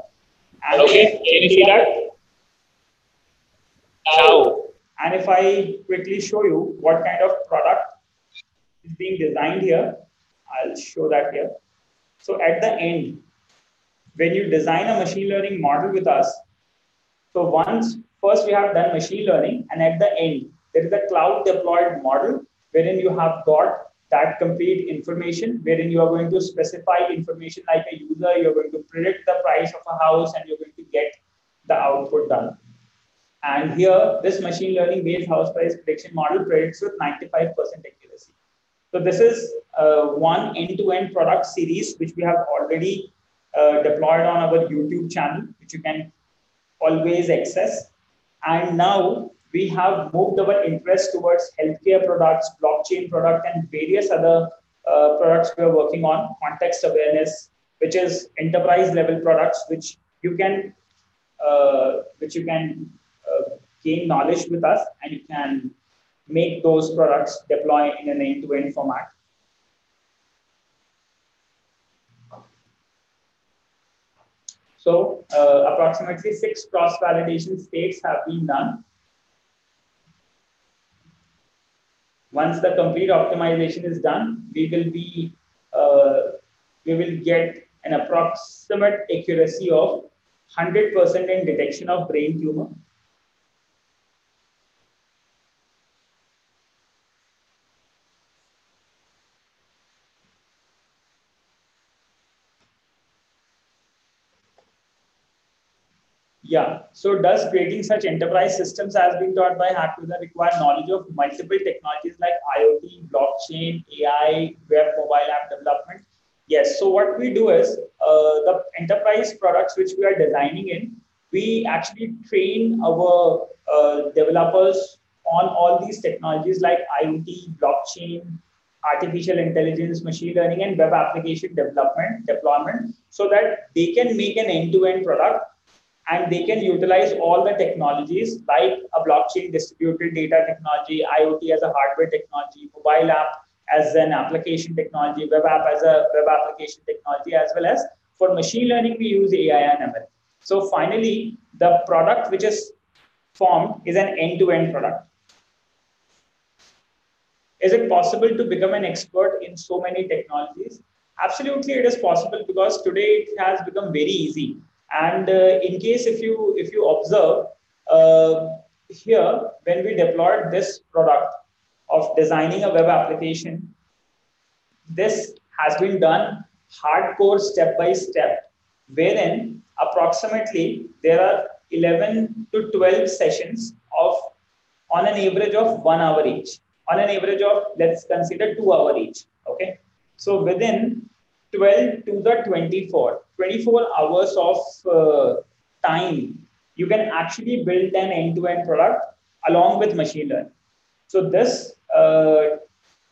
And okay, can you see that? Now, and if I quickly show you what kind of product is being designed here, I'll show that here. So at the end, when you design a machine learning model with us, so once first we have done machine learning, and at the end, there is a cloud deployed model wherein you have got that complete information, wherein you are going to specify information like a user, you're going to predict the price of a house, and you're going to get the output done. And here, this machine learning based house price prediction model predicts with 95% accuracy. So this is uh, one end-to-end product series which we have already uh, deployed on our YouTube channel, which you can always access. And now we have moved our interest towards healthcare products, blockchain product, and various other uh, products we are working on, context awareness, which is enterprise level products, which you can, uh, which you can uh, gain knowledge with us, and you can make those products deploy in an end-to-end format. So uh, approximately six cross-validation states have been done. Once the complete optimization is done, we will be uh, we will get an approximate accuracy of 100% in detection of brain tumor Yeah. So does creating such enterprise systems as being taught by Hackveda require knowledge of multiple technologies like IoT, blockchain, AI, web mobile app development? Yes. So what we do is uh, the enterprise products which we are designing in, we actually train our uh, developers on all these technologies like IoT, blockchain, artificial intelligence, machine learning, and web application development deployment, so that they can make an end-to-end product and they can utilize all the technologies like a blockchain distributed data technology, IoT as a hardware technology, mobile app as an application technology, web app as a web application technology, as well as for machine learning, we use AI and ML. So finally, the product which is formed is an end-to-end product. Is it possible to become an expert in so many technologies? Absolutely, it is possible because today it has become very easy and uh, in case if you if you observe uh, here, when we deployed this product of designing a web application, this has been done hardcore step by step, wherein approximately there are 11 to 12 sessions of on an average of one hour each, on an average of let's consider two hour each. Okay, so within 12 to the 24, 24 hours of uh, time, you can actually build an end-to-end product along with machine learning. So this uh,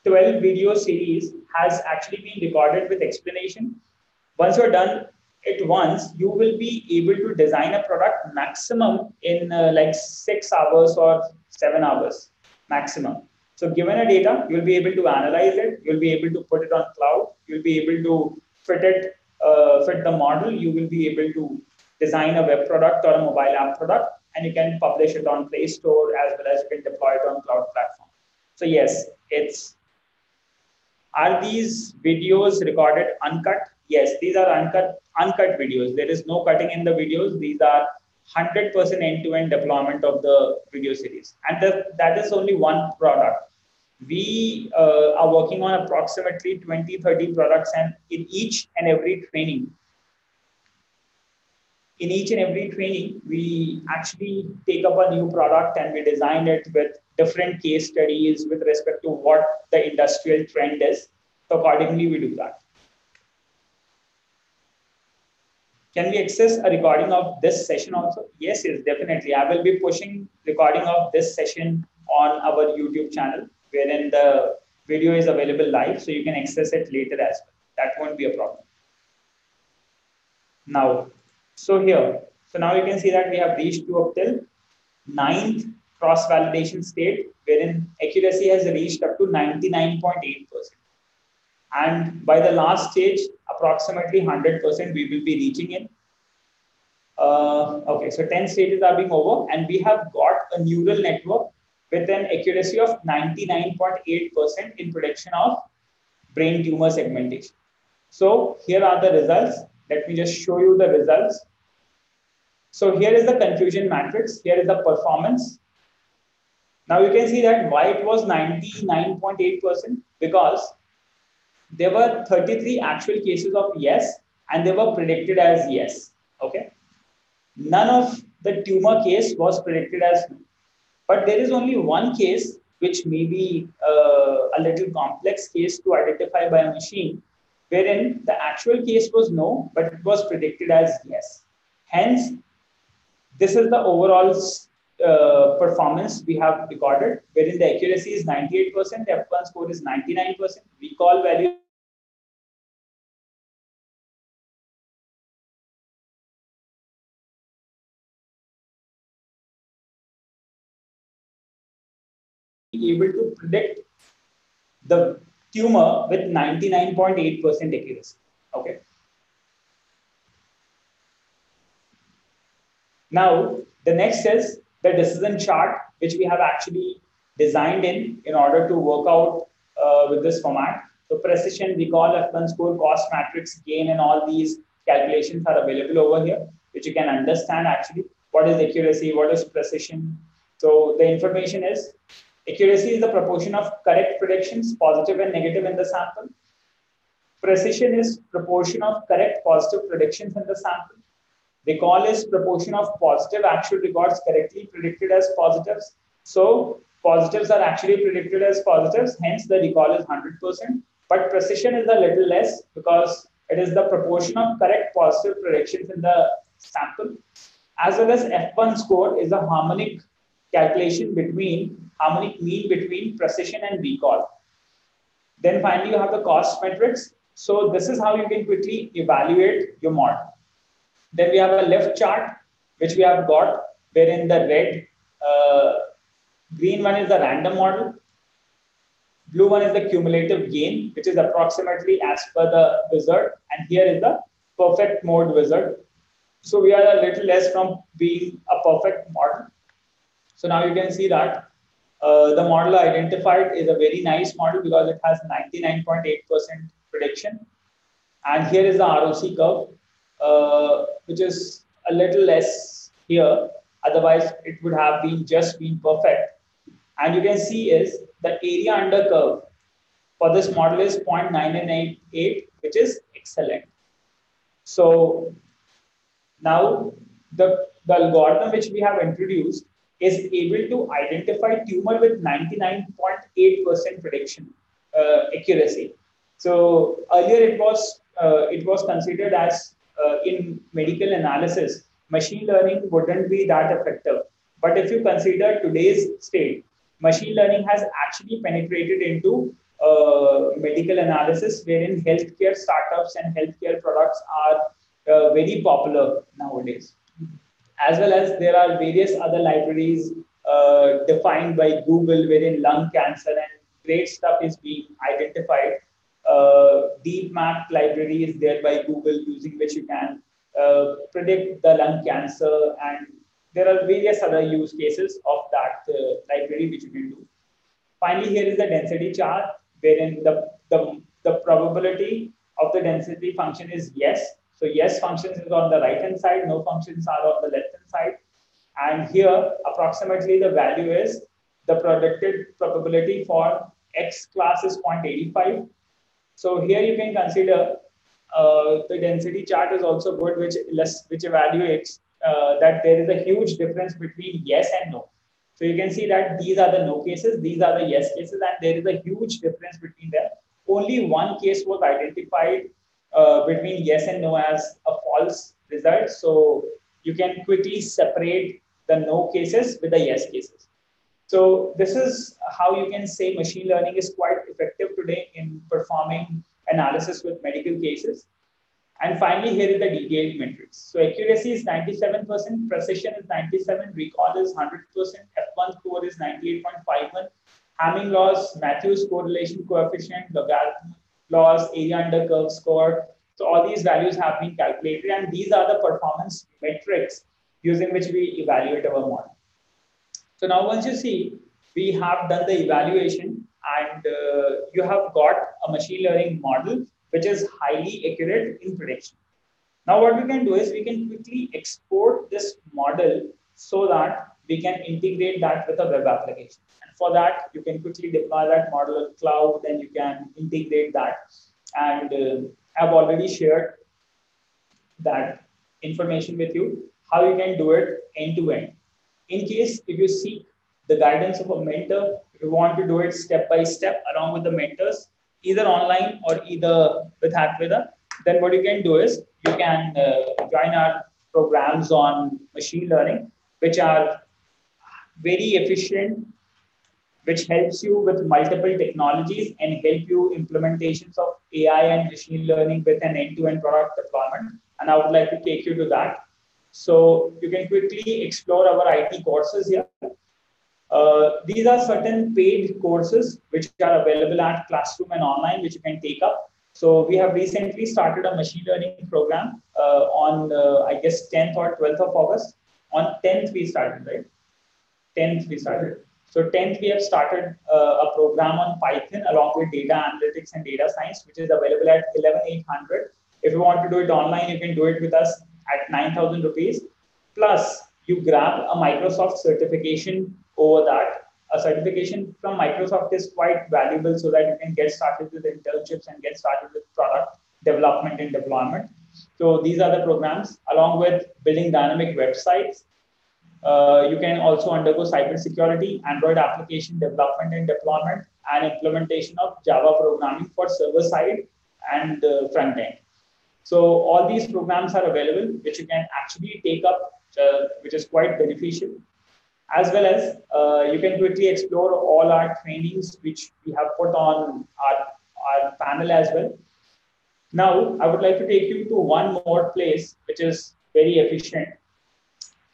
12 video series has actually been recorded with explanation. Once you're done it once, you will be able to design a product maximum in uh, like six hours or seven hours maximum. So given a data, you'll be able to analyze it. You'll be able to put it on cloud. You'll be able to fit it, uh, fit the model. You will be able to design a web product or a mobile app product, and you can publish it on Play Store as well as you can deploy it on cloud platform. So yes, it's are these videos recorded uncut? Yes, these are uncut uncut videos. There is no cutting in the videos. These are 100% end-to-end deployment of the video series. And the, that is only one product we uh, are working on approximately 20 30 products and in each and every training. In each and every training we actually take up a new product and we design it with different case studies with respect to what the industrial trend is. So accordingly we do that. Can we access a recording of this session also? Yes yes definitely. I will be pushing recording of this session on our youtube channel wherein the video is available live, so you can access it later as well. That won't be a problem. Now, so here, so now you can see that we have reached to up till ninth cross-validation state, wherein accuracy has reached up to 99.8%. And by the last stage, approximately 100% we will be reaching in. Uh, okay, so 10 stages are being over, and we have got a neural network with an accuracy of 99.8% in prediction of brain tumor segmentation. So here are the results. Let me just show you the results. So here is the confusion matrix. Here is the performance. Now you can see that why it was 99.8% because there were 33 actual cases of yes and they were predicted as yes. Okay. None of the tumor case was predicted as no. But there is only one case which may be uh, a little complex case to identify by a machine, wherein the actual case was no, but it was predicted as yes. Hence, this is the overall uh, performance we have recorded, wherein the accuracy is 98%, the F1 score is 99%, recall value able to predict the tumor with 99.8% accuracy. Okay. Now, the next is the decision chart, which we have actually designed in in order to work out uh, with this format. So precision, recall, F1 score, cost matrix, gain, and all these calculations are available over here, which you can understand actually what is accuracy, what is precision. So the information is Accuracy is the proportion of correct predictions, positive and negative in the sample. Precision is proportion of correct positive predictions in the sample. Recall is proportion of positive actual records correctly predicted as positives. So positives are actually predicted as positives, hence the recall is 100%. But precision is a little less because it is the proportion of correct positive predictions in the sample. As well as F1 score is a harmonic calculation between harmonic mean between precision and recall. Then finally, you have the cost metrics. So this is how you can quickly evaluate your model. Then we have a lift chart, which we have got, wherein the red, uh, green one is the random model, blue one is the cumulative gain, which is approximately as per the wizard, and here is the perfect mode wizard. So we are a little less from being a perfect model. So now you can see that uh, the model identified is a very nice model because it has 99.8% prediction. And here is the ROC curve, uh, which is a little less here. Otherwise, it would have been just been perfect. And you can see is the area under curve for this model is 0.998, which is excellent. So now the, the algorithm which we have introduced is able to identify tumor with 99.8% prediction uh, accuracy. So earlier it was uh, it was considered as uh, in medical analysis, machine learning wouldn't be that effective. But if you consider today's state, machine learning has actually penetrated into uh, medical analysis, wherein healthcare startups and healthcare products are uh, very popular nowadays as well as there are various other libraries uh, defined by Google wherein lung cancer and great stuff is being identified. Uh, DeepMap library is there by Google using which you can uh, predict the lung cancer and there are various other use cases of that uh, library which you can do. Finally, here is the density chart wherein the, the, the probability of the density function is yes so yes functions is on the right hand side, no functions are on the left hand side. And here approximately the value is the predicted probability for X class is 0.85. So here you can consider uh, the density chart is also good, which, which evaluates uh, that there is a huge difference between yes and no. So you can see that these are the no cases, these are the yes cases, and there is a huge difference between them. Only one case was identified uh, between yes and no as a false result. So you can quickly separate the no cases with the yes cases. So this is how you can say machine learning is quite effective today in performing analysis with medical cases. And finally, here is the detailed metrics. So accuracy is 97%, precision is 97, recall is 100%, F1 score is 98.51, Hamming loss, Matthews correlation coefficient, logarithm loss, area under curve score. So all these values have been calculated and these are the performance metrics using which we evaluate our model. So now once you see, we have done the evaluation and uh, you have got a machine learning model which is highly accurate in prediction. Now what we can do is we can quickly export this model so that we can integrate that with a web application. For that, you can quickly deploy that model on cloud, then you can integrate that. And uh, I've already shared that information with you, how you can do it end to end. In case if you seek the guidance of a mentor, you want to do it step by step along with the mentors, either online or either with Hackveda, then what you can do is you can uh, join our programs on machine learning, which are very efficient, which helps you with multiple technologies and help you implementations of AI and machine learning with an end-to-end product deployment. And I would like to take you to that. So you can quickly explore our IT courses here. Uh, these are certain paid courses which are available at Classroom and online, which you can take up. So we have recently started a machine learning program uh, on, uh, I guess, 10th or 12th of August. On 10th, we started, right? 10th, we started. So 10th, we have started uh, a program on Python along with data analytics and data science, which is available at 11800. If you want to do it online, you can do it with us at 9,000 rupees. Plus, you grab a Microsoft certification over that. A certification from Microsoft is quite valuable so that you can get started with internships and get started with product development and deployment. So these are the programs along with building dynamic websites. Uh, you can also undergo cybersecurity, Android application development and deployment, and implementation of Java programming for server side and uh, front end. So all these programs are available, which you can actually take up, uh, which is quite beneficial. As well as uh, you can quickly explore all our trainings, which we have put on our, our panel as well. Now, I would like to take you to one more place, which is very efficient.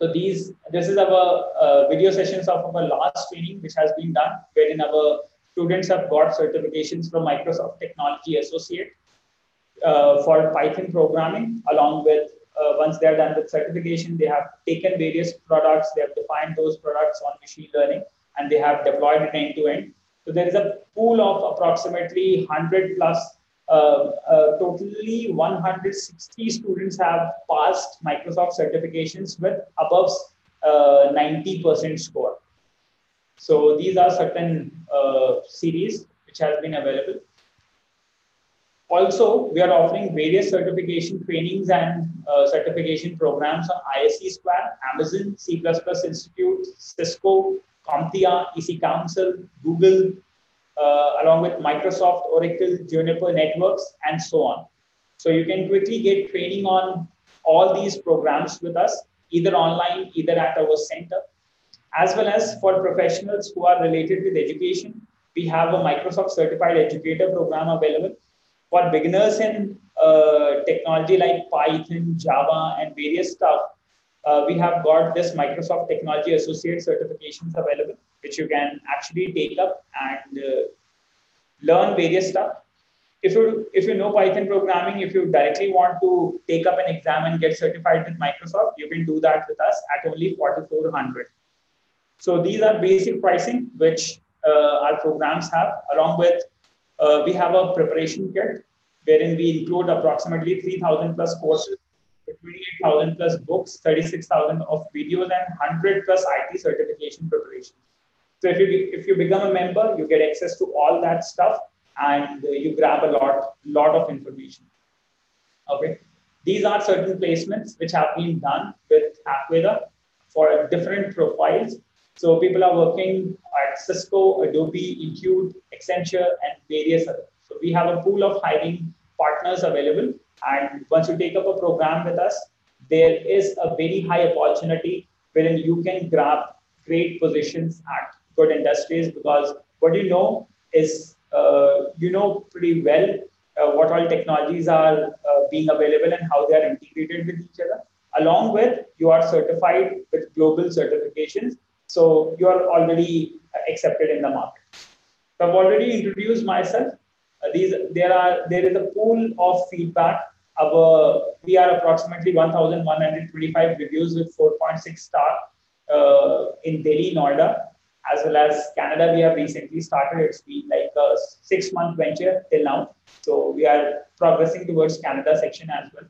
So these, this is our uh, video sessions of our last training, which has been done, wherein our students have got certifications from Microsoft Technology Associate uh, for Python programming, along with uh, once they're done with certification, they have taken various products, they have defined those products on machine learning, and they have deployed it end to end. So there is a pool of approximately 100 plus, totally 160 students have passed Microsoft certifications with above 90% uh, score. So these are certain uh, series which has been available. Also, we are offering various certification trainings and uh, certification programs on ISC Square, Amazon, C++ Institute, Cisco, CompTIA, EC Council, Google, uh, along with Microsoft, Oracle, Juniper Networks, and so on. So you can quickly get training on all these programs with us, either online, either at our center, as well as for professionals who are related with education. We have a Microsoft Certified Educator program available for beginners in uh, technology like Python, Java, and various stuff, uh, we have got this Microsoft Technology Associate certifications available, which you can actually take up and uh, learn various stuff. If you if you know Python programming, if you directly want to take up an exam and get certified with Microsoft, you can do that with us at only 4400. So these are basic pricing which uh, our programs have, along with uh, we have a preparation kit wherein we include approximately 3,000 plus courses, 28,000 plus books, 36,000 of videos, and 100 plus IT certification preparation. So if you if you become a member, you get access to all that stuff, and uh, you grab a lot lot of information. Okay, these are certain placements which have been done with Hackveda for different profiles so people are working at Cisco, Adobe, Intuit, Accenture, and various others. So we have a pool of hiring partners available. And once you take up a program with us, there is a very high opportunity wherein you can grab great positions at good industries because what you know is uh, you know pretty well uh, what all technologies are uh, being available and how they are integrated with each other. Along with you are certified with global certifications so you are already accepted in the market. So I've already introduced myself. Uh, these there are there is a pool of feedback. Our we are approximately 1,125 reviews with 4.6 star uh, in Delhi, Noida, as well as Canada. We have recently started. It's been like a six month venture till now. So we are progressing towards Canada section as well.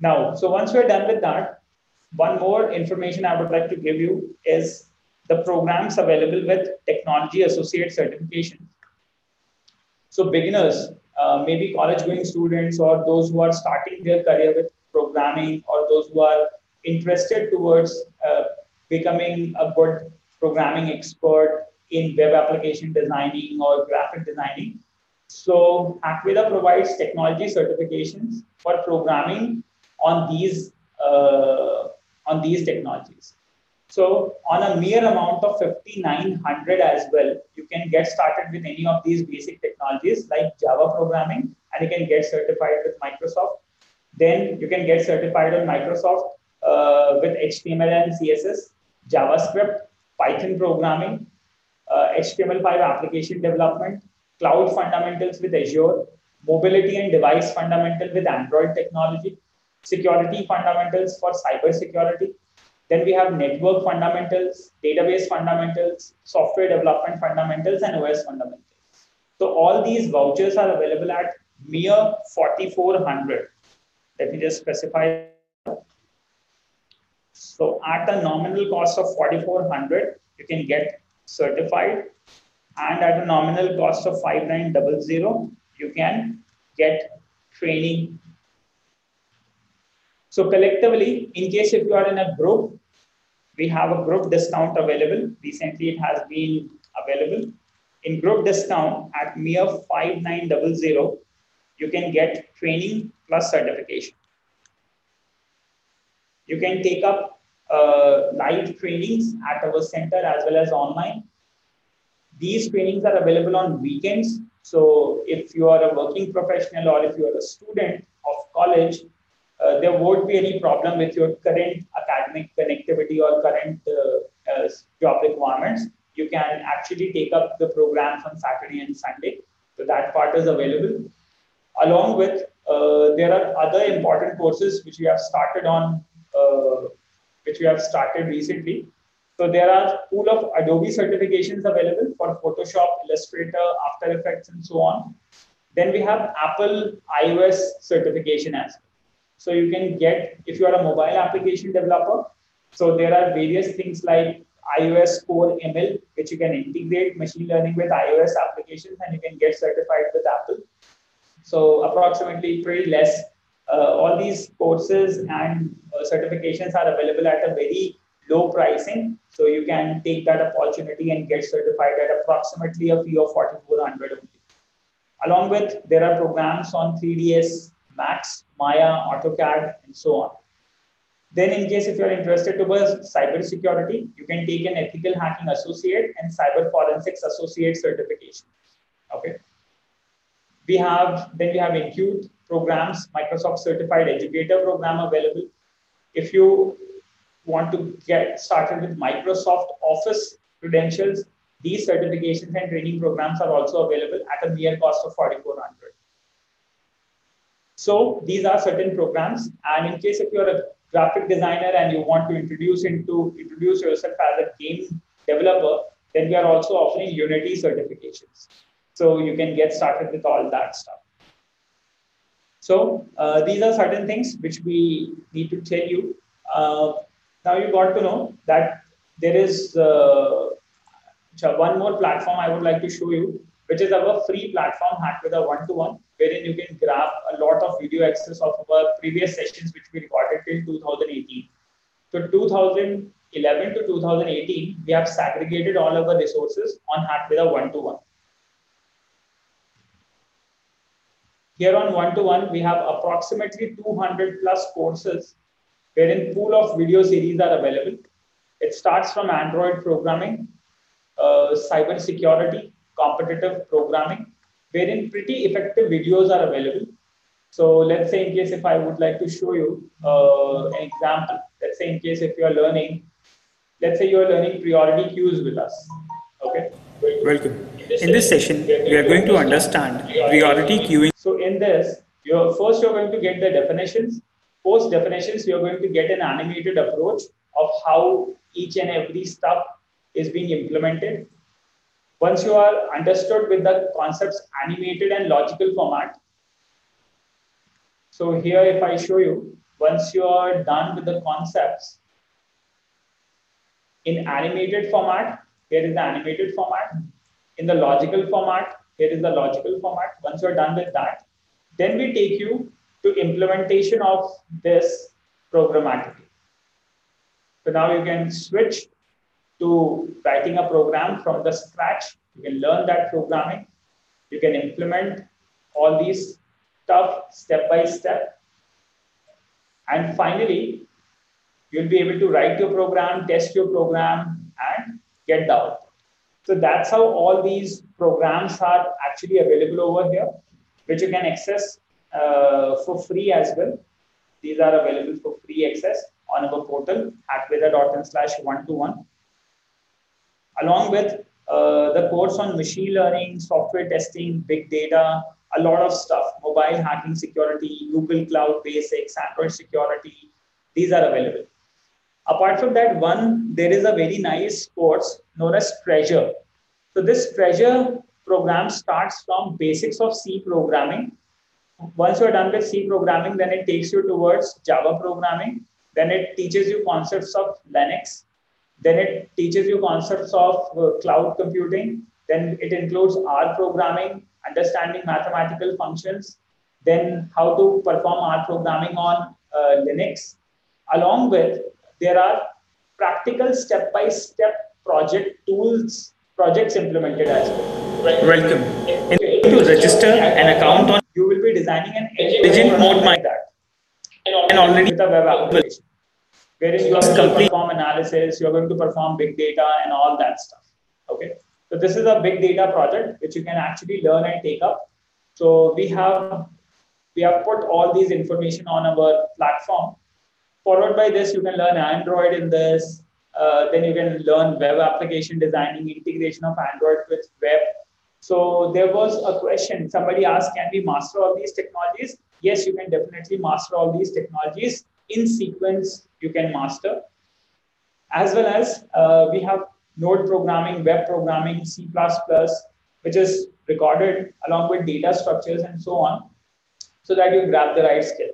Now, so once we're done with that, one more information I would like to give you is the programs available with technology associate certification. So beginners, uh, maybe college going students or those who are starting their career with programming or those who are interested towards uh, becoming a good programming expert in web application designing or graphic designing. So Hackveda provides technology certifications for programming on these uh, on these technologies. So on a mere amount of 5900 as well, you can get started with any of these basic technologies like Java programming and you can get certified with Microsoft. Then you can get certified on Microsoft uh, with HTML and CSS, JavaScript, Python programming, uh, HTML5 application development, cloud fundamentals with Azure, mobility and device fundamental with Android technology, security fundamentals for cyber security. Then we have network fundamentals, database fundamentals, software development fundamentals, and OS fundamentals. So all these vouchers are available at mere 4400. Let me just specify. So at a nominal cost of 4400, you can get certified and at a nominal cost of 5900, you can get training so collectively, in case if you are in a group, we have a group discount available. Recently, it has been available. In group discount at mere 5900, you can get training plus certification. You can take up uh, live trainings at our center as well as online. These trainings are available on weekends. So if you are a working professional or if you are a student of college, uh, there won't be any problem with your current academic connectivity or current uh, uh, job requirements. You can actually take up the programs on Saturday and Sunday. So that part is available. Along with, uh, there are other important courses which we have started on, Uh, which we have started recently. So there are pool of Adobe certifications available for Photoshop, Illustrator, After Effects, and so on. Then we have Apple iOS certification as well. So you can get, if you are a mobile application developer, so there are various things like iOS core ML, which you can integrate machine learning with iOS applications and you can get certified with Apple. So approximately pretty less. Uh, all these courses and uh, certifications are available at a very low pricing. So you can take that opportunity and get certified at approximately a fee of 4400 only. Along with, there are programs on 3ds Max, Maya, AutoCAD, and so on. Then in case if you're interested towards cybersecurity, you can take an ethical hacking associate and cyber forensics associate certification. Okay. We have, then we have Incute programs, Microsoft certified educator program available. If you want to get started with Microsoft Office credentials, these certifications and training programs are also available at a mere cost of 4400 so these are certain programs. And in case if you're a graphic designer and you want to introduce into introduce yourself as a game developer, then we are also offering Unity certifications. So you can get started with all that stuff. So uh, these are certain things which we need to tell you. Uh, now you got to know that there is uh, one more platform I would like to show you, which is our free platform Hackveda one-to-one wherein you can grab a lot of video access of our previous sessions which we recorded till 2018. So 2011 to 2018, we have segregated all of our resources on Hackveda one-to-one. Here on one-to-one, we have approximately 200 plus courses wherein pool of video series are available. It starts from Android programming, uh, cyber security, competitive programming, wherein pretty effective videos are available. So let's say in case if I would like to show you uh, an example, let's say in case if you are learning, let's say you are learning priority queues with us. Okay. Welcome. In this session, we are going to understand priority queuing. So in this, you're first you're going to get the definitions. Post definitions, you're going to get an animated approach of how each and every step is being implemented once you are understood with the concepts animated and logical format, so here if I show you, once you are done with the concepts in animated format, here is the animated format. In the logical format, here is the logical format. Once you're done with that, then we take you to implementation of this programmatically. So now you can switch to writing a program from the scratch. You can learn that programming. You can implement all these stuff step by step. And finally, you'll be able to write your program, test your program, and get the. So that's how all these programs are actually available over here, which you can access uh, for free as well. These are available for free access on our portal hackveda.in slash one to one. Along with uh, the course on machine learning, software testing, big data, a lot of stuff, mobile hacking security, Google Cloud Basics, Android security, these are available. Apart from that, one, there is a very nice course known as Treasure. So this Treasure program starts from basics of C programming. Once you're done with C programming, then it takes you towards Java programming. Then it teaches you concepts of Linux. Then it teaches you concepts of uh, cloud computing. Then it includes R programming, understanding mathematical functions, then how to perform R programming on uh, Linux, along with there are practical step-by-step project tools, projects implemented as well. Welcome. In to register an account on you will be designing an agent mode like that and already with a web application wherein you are going to perform analysis, you're going to perform big data and all that stuff. Okay. So this is a big data project which you can actually learn and take up. So we have we have put all these information on our platform Followed by this, you can learn Android in this. Uh, then you can learn web application designing, integration of Android with web. So there was a question. Somebody asked, can we master all these technologies? Yes, you can definitely master all these technologies in sequence. You can master, as well as uh, we have node programming, web programming, C++, which is recorded along with data structures and so on, so that you grab the right skill.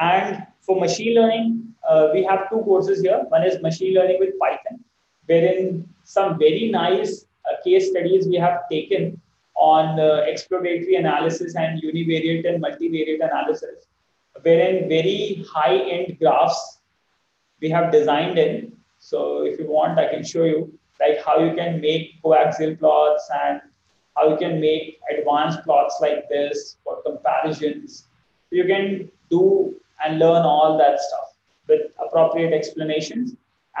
And for machine learning, uh, we have two courses here. One is machine learning with Python, wherein some very nice uh, case studies we have taken on uh, exploratory analysis and univariate and multivariate analysis, wherein very high-end graphs we have designed in. So if you want, I can show you like how you can make coaxial plots and how you can make advanced plots like this for comparisons. You can do and learn all that stuff with appropriate explanations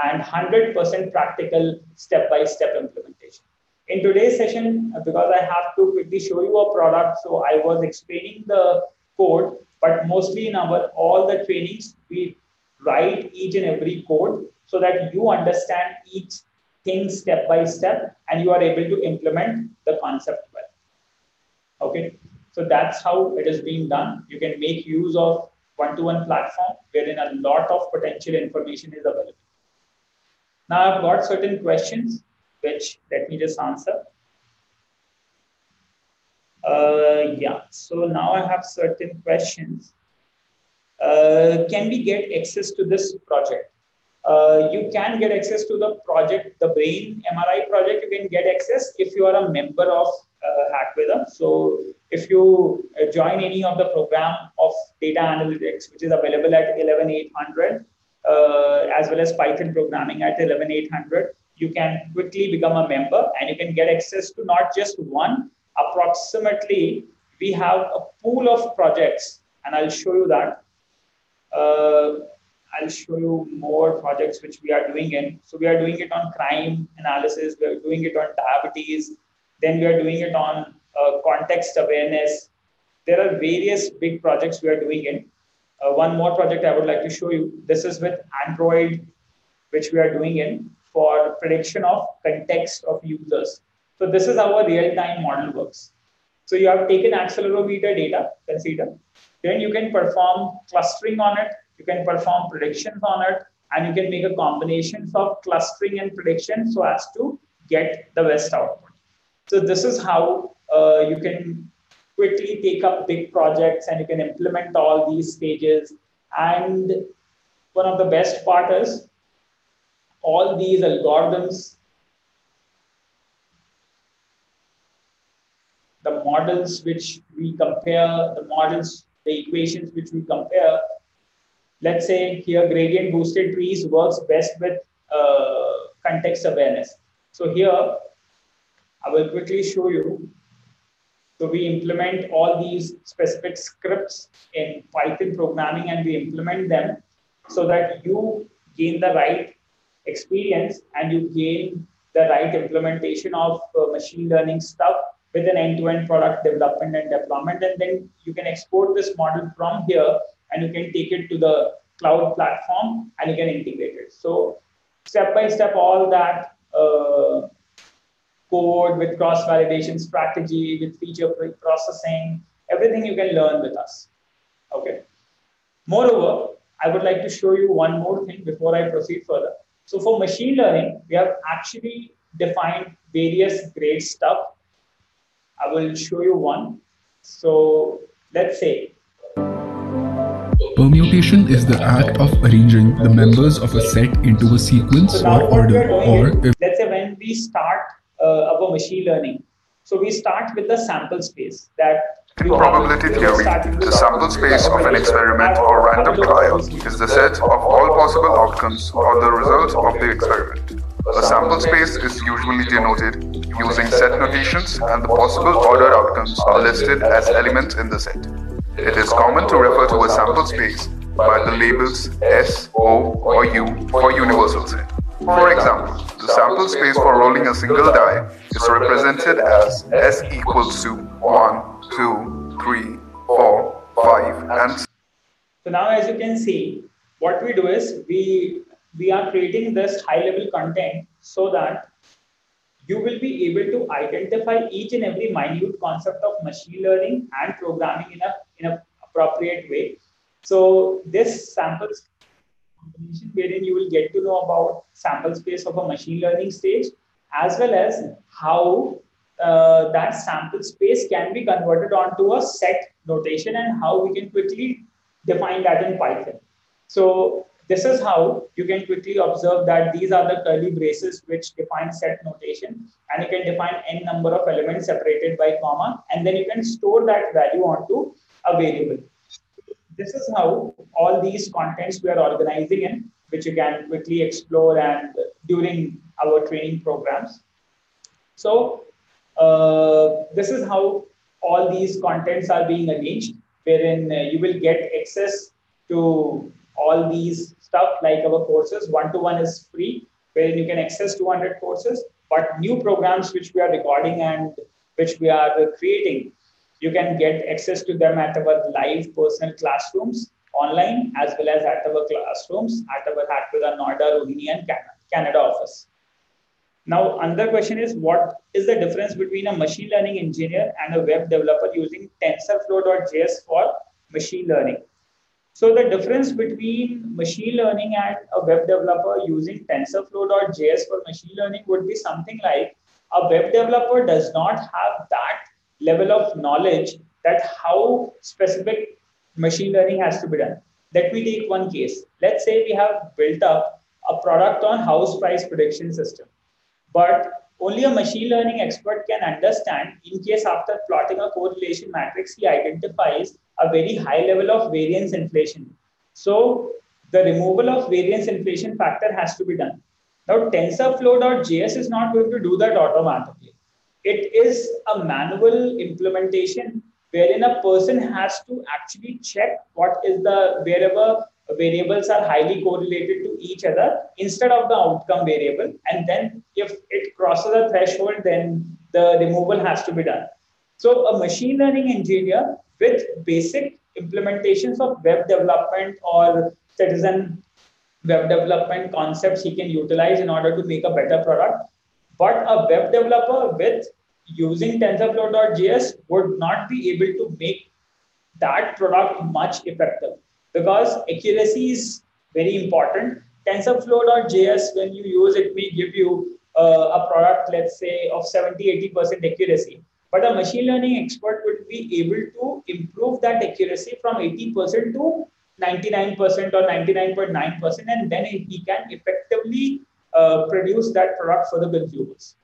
and 100% practical step-by-step implementation. In today's session, because I have to quickly show you a product, so I was explaining the code, but mostly in our all the trainings, we write each and every code so that you understand each thing step by step and you are able to implement the concept well. Okay, so that's how it is being done. You can make use of one-to-one platform wherein a lot of potential information is available. Now I've got certain questions, which let me just answer. Uh, yeah, so now I have certain questions. Uh, can we get access to this project? Uh, you can get access to the project, the Brain MRI project. You can get access if you are a member of uh. So if you uh, join any of the program of data analytics, which is available at 11800, uh, as well as Python programming at 11800, you can quickly become a member and you can get access to not just one, approximately, we have a pool of projects, and I'll show you that. Uh, I'll show you more projects which we are doing in. So we are doing it on crime analysis, we are doing it on diabetes, then we are doing it on uh, context awareness. There are various big projects we are doing in. Uh, one more project I would like to show you. This is with Android, which we are doing in for prediction of context of users. So this is how a real-time model works. So you have taken accelerometer data, consider. Then you can perform clustering on it. You can perform predictions on it. And you can make a combination of clustering and prediction so as to get the best output. So this is how uh, you can quickly take up big projects and you can implement all these stages. And one of the best part is all these algorithms, the models which we compare, the models, the equations which we compare, let's say here gradient boosted trees works best with uh, context awareness. So here I will quickly show you. So we implement all these specific scripts in Python programming and we implement them so that you gain the right experience and you gain the right implementation of uh, machine learning stuff with an end-to-end product development and deployment. And then you can export this model from here and you can take it to the cloud platform and you can integrate it. So step by step all that uh, code with cross validation strategy with feature processing everything you can learn with us okay moreover i would like to show you one more thing before i proceed further so for machine learning, we have actually defined various great stuff. I will show you one. So let's say Permutation is the act of arranging the members of a set into a sequence so or order. Or if let's say when we start uh, our machine learning, so we start with the sample space that in probability theory, the sample space of an experiment or random trial is the set of all possible outcomes or the results of the experiment. A sample space is usually denoted using set notations and the possible ordered outcomes are listed as elements in the set. It is common to refer to a sample space by the labels S, O, or U for universal set. For example, the sample space for rolling a single die is represented as S equals to 1, two, three, four, five, and so now as you can see, what we do is we we are creating this high level content so that you will be able to identify each and every minute concept of machine learning and programming in a in an appropriate way. So this sample combination wherein you will get to know about sample space of a machine learning stage as well as how uh, that sample space can be converted onto a set notation and how we can quickly define that in Python. So this is how you can quickly observe that these are the curly braces which define set notation and you can define n number of elements separated by comma and then you can store that value onto a variable. This is how all these contents we are organizing in which you can quickly explore and during our training programs. So uh, this is how all these contents are being arranged, wherein uh, you will get access to all these stuff like our courses. One to one is free, wherein you can access 200 courses. But new programs which we are recording and which we are creating, you can get access to them at our live personal classrooms online as well as at our classrooms at our Hackveda, Noida, Rohini, and Canada office. Now, another question is what is the difference between a machine learning engineer and a web developer using TensorFlow.js for machine learning? So the difference between machine learning and a web developer using TensorFlow.js for machine learning would be something like a web developer does not have that level of knowledge that how specific machine learning has to be done. Let me take one case. Let's say we have built up a product on house price prediction system but only a machine learning expert can understand in case after plotting a correlation matrix, he identifies a very high level of variance inflation. So the removal of variance inflation factor has to be done. Now TensorFlow.js is not going to do that automatically. It is a manual implementation wherein a person has to actually check what is the wherever variables are highly correlated to each other instead of the outcome variable. And then if it crosses a threshold, then the removal has to be done. So a machine learning engineer with basic implementations of web development or citizen web development concepts he can utilize in order to make a better product. But a web developer with using TensorFlow.js would not be able to make that product much effective because accuracy is very important. TensorFlow.js, when you use it, may give you uh, a product, let's say, of 70 80% accuracy. But a machine learning expert would be able to improve that accuracy from 80% to 99% or 99.9%, and then he can effectively uh, produce that product for the consumers.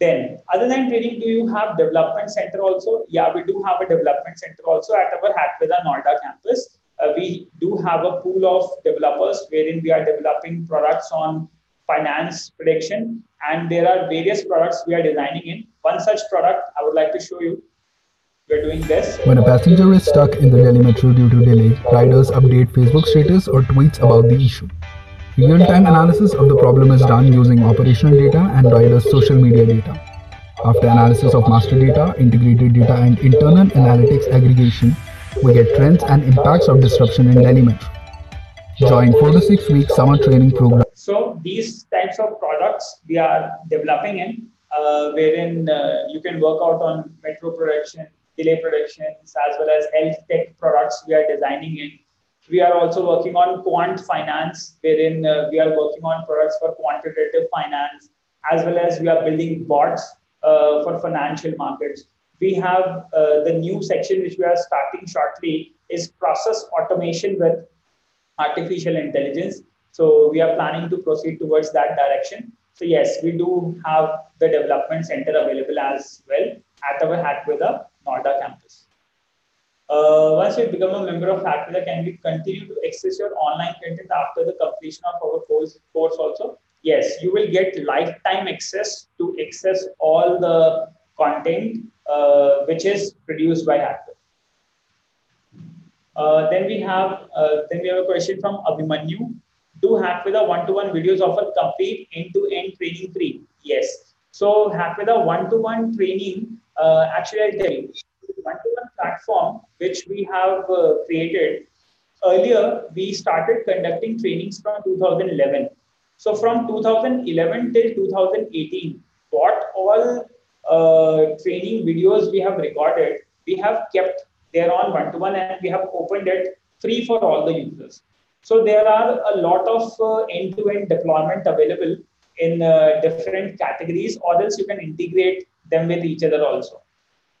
Then, other than training, do you have development center also? Yeah, we do have a development center also at our Hackveda Noida campus uh, we do have a pool of developers wherein we are developing products on finance prediction, and there are various products we are designing in. One such product I would like to show you. We're doing this. When a passenger is stuck in the Delhi metro due to delay, riders update Facebook status or tweets about the issue. Real-time analysis of the problem is done using operational data and riders' social media data. After analysis of master data, integrated data and internal analytics aggregation, we get trends and impacts of disruption in Delhi Metro. Join 4 to 6 week summer training program. So these types of products we are developing in, uh, wherein uh, you can work out on metro production, delay predictions, as well as health tech products we are designing in we are also working on quant finance, wherein uh, we are working on products for quantitative finance, as well as we are building bots uh, for financial markets. We have uh, the new section which we are starting shortly is process automation with artificial intelligence. So we are planning to proceed towards that direction. So yes, we do have the development center available as well at our Hackveda Noida campus. Uh, once you become a member of Hackveda, can we continue to access your online content after the completion of our course, course also? Yes, you will get lifetime access to access all the content uh, which is produced by Hackveda. Uh, then we have uh, then we have a question from Abhimanyu. Do Hackveda one-to-one videos offer complete end-to-end training free? Yes. So Hackveda one-to-one training, uh, actually I'll tell you, one-to-one platform which we have uh, created. Earlier, we started conducting trainings from 2011. So from 2011 till 2018, what all uh, training videos we have recorded, we have kept there on one-to-one and we have opened it free for all the users. So there are a lot of uh, end-to-end deployment available in uh, different categories, or else you can integrate them with each other also.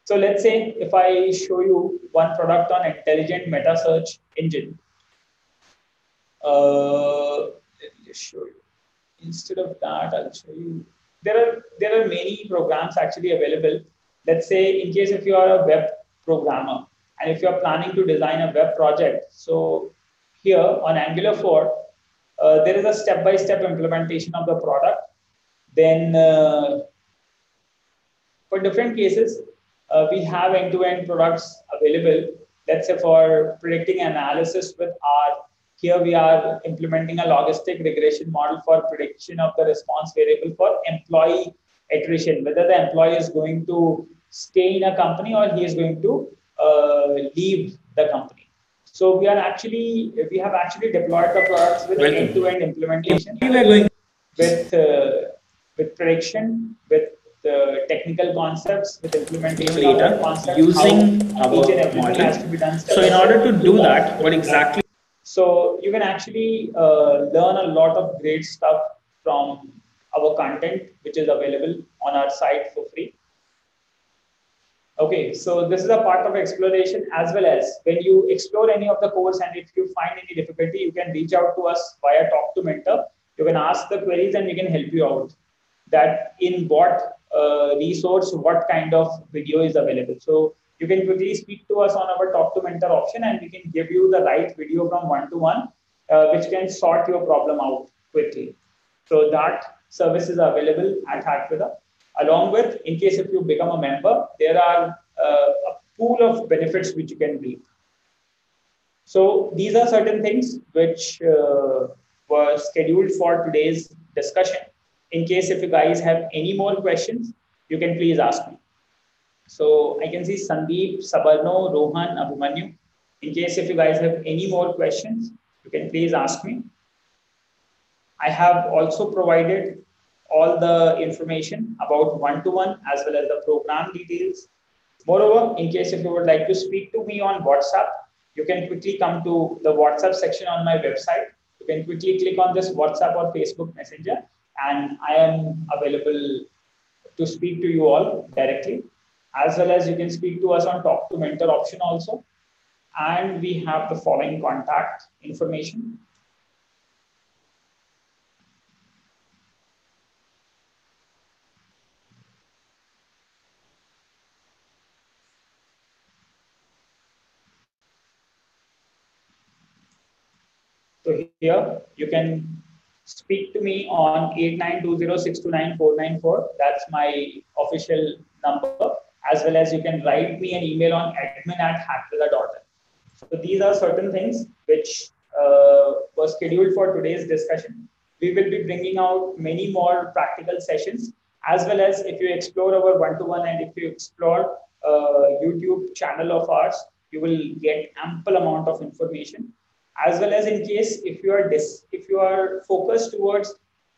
So let's say if I show you one product on intelligent meta search engine, uh, let me just show you. Instead of that, I'll show you. There are there are many programs actually available. Let's say in case if you are a web programmer and if you are planning to design a web project, so here on Angular 4, uh, there is a step-by-step -step implementation of the product. Then uh, for different cases, uh, we have end-to-end products available. Let's say for predicting analysis with R, here we are implementing a logistic regression model for prediction of the response variable for employee attrition, whether the employee is going to stay in a company or he is going to uh, leave the company. So we are actually we have actually deployed the products with end-to-end implementation we with uh, with prediction, with the technical concepts with implementation data concepts, using our model. So in order to do that, what exactly? So you can actually uh, learn a lot of great stuff from our content, which is available on our site for free. Okay, so this is a part of exploration as well as when you explore any of the course and if you find any difficulty, you can reach out to us via Talk to Mentor. You can ask the queries and we can help you out. That in what uh, resource, what kind of video is available. So you can quickly speak to us on our talk to mentor option and we can give you the right video from one to one, uh, which can sort your problem out quickly. So that service is available at Hackveda. Along with, in case if you become a member, there are uh, a pool of benefits which you can reap. So these are certain things which uh, were scheduled for today's discussion. In case if you guys have any more questions, you can please ask me. So I can see Sandeep, Sabarno, Rohan, Abhimanyu. In case if you guys have any more questions, you can please ask me. I have also provided all the information about one-to-one as well as the program details. Moreover, in case if you would like to speak to me on WhatsApp, you can quickly come to the WhatsApp section on my website. You can quickly click on this WhatsApp or Facebook Messenger and I am available to speak to you all directly, as well as you can speak to us on Talk to Mentor option also. And we have the following contact information. So here you can speak to me on 8920629494. That's my official number, as well as you can write me an email on admin at hackveda.in. So these are certain things which uh, were scheduled for today's discussion. We will be bringing out many more practical sessions, as well as if you explore our one-to-one and if you explore uh, YouTube channel of ours, you will get ample amount of information as well as in case if you are dis- if you are focused towards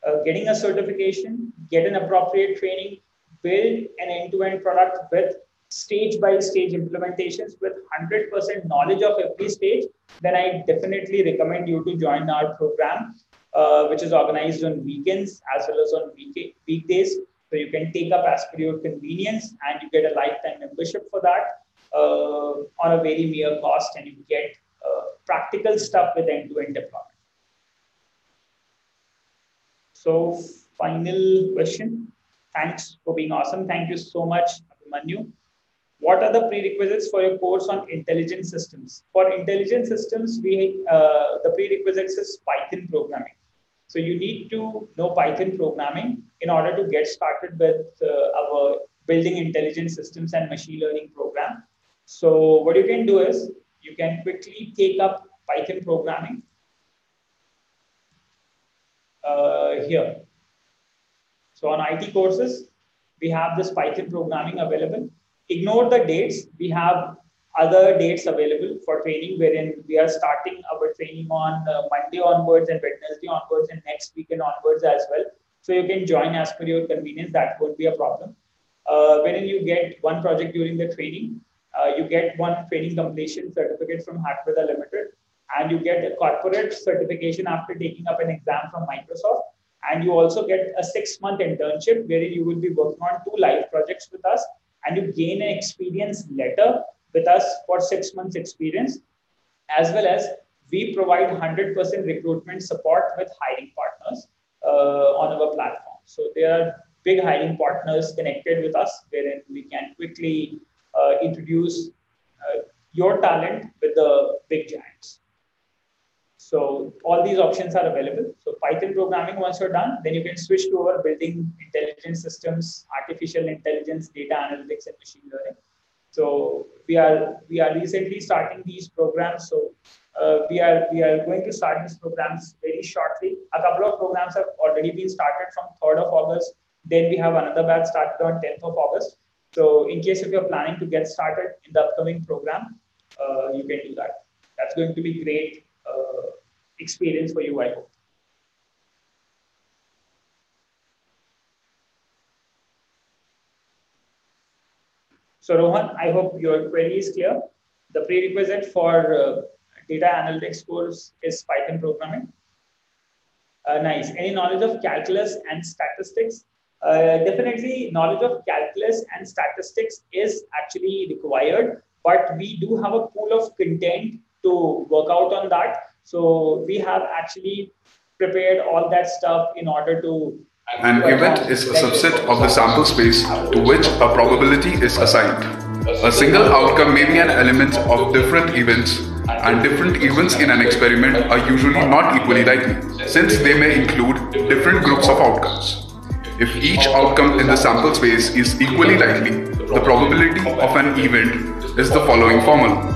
uh, getting a certification get an appropriate training build an end-to-end product with stage by stage implementations with 100% knowledge of every stage then i definitely recommend you to join our program uh, which is organized on weekends as well as on week- weekdays. So you can take up as per your convenience and you get a lifetime membership for that uh, on a very mere cost and you get practical stuff with end-to-end deployment. So final question. Thanks for being awesome. Thank you so much, Manu. What are the prerequisites for your course on intelligent systems? For intelligent systems, we uh, the prerequisites is Python programming. So you need to know Python programming in order to get started with uh, our building intelligent systems and machine learning program. So what you can do is you can quickly take up Python programming uh, here. So on IT courses, we have this Python programming available. Ignore the dates. We have other dates available for training wherein we are starting our training on uh, Monday onwards and Wednesday onwards and next weekend onwards as well. So you can join as per your convenience. That won't be a problem. Uh, wherein you get one project during the training uh, you get one training completion certificate from Hackveda Limited, and you get a corporate certification after taking up an exam from Microsoft. And you also get a six month internship where you will be working on two live projects with us, and you gain an experience letter with us for six months experience, as well as we provide 100% recruitment support with hiring partners uh, on our platform. So there are big hiring partners connected with us, wherein we can quickly introduce uh, your talent with the big giants. So all these options are available. So Python programming, once you're done, then you can switch to our building intelligence systems, artificial intelligence, data analytics, and machine learning. So we are we are recently starting these programs. So uh, we are we are going to start these programs very shortly. A couple of programs have already been started from 3rd of August. Then we have another batch started on 10th of August. So in case if you're planning to get started in the upcoming program, uh, you can do that. That's going to be great uh, experience for you, I hope. So Rohan, I hope your query is clear. The prerequisite for uh, data analytics course is Python programming. Uh, nice. Any knowledge of calculus and statistics? Uh, definitely knowledge of calculus and statistics is actually required, but we do have a pool of content to work out on that. So we have actually prepared all that stuff in order to. An event is a subset of the sample space to which a probability is assigned. A single outcome may be an element of different events, and different events in an experiment are usually not equally likely, since they may include different groups of outcomes. If each outcome in the sample space is equally likely, the probability of an event is the following formula.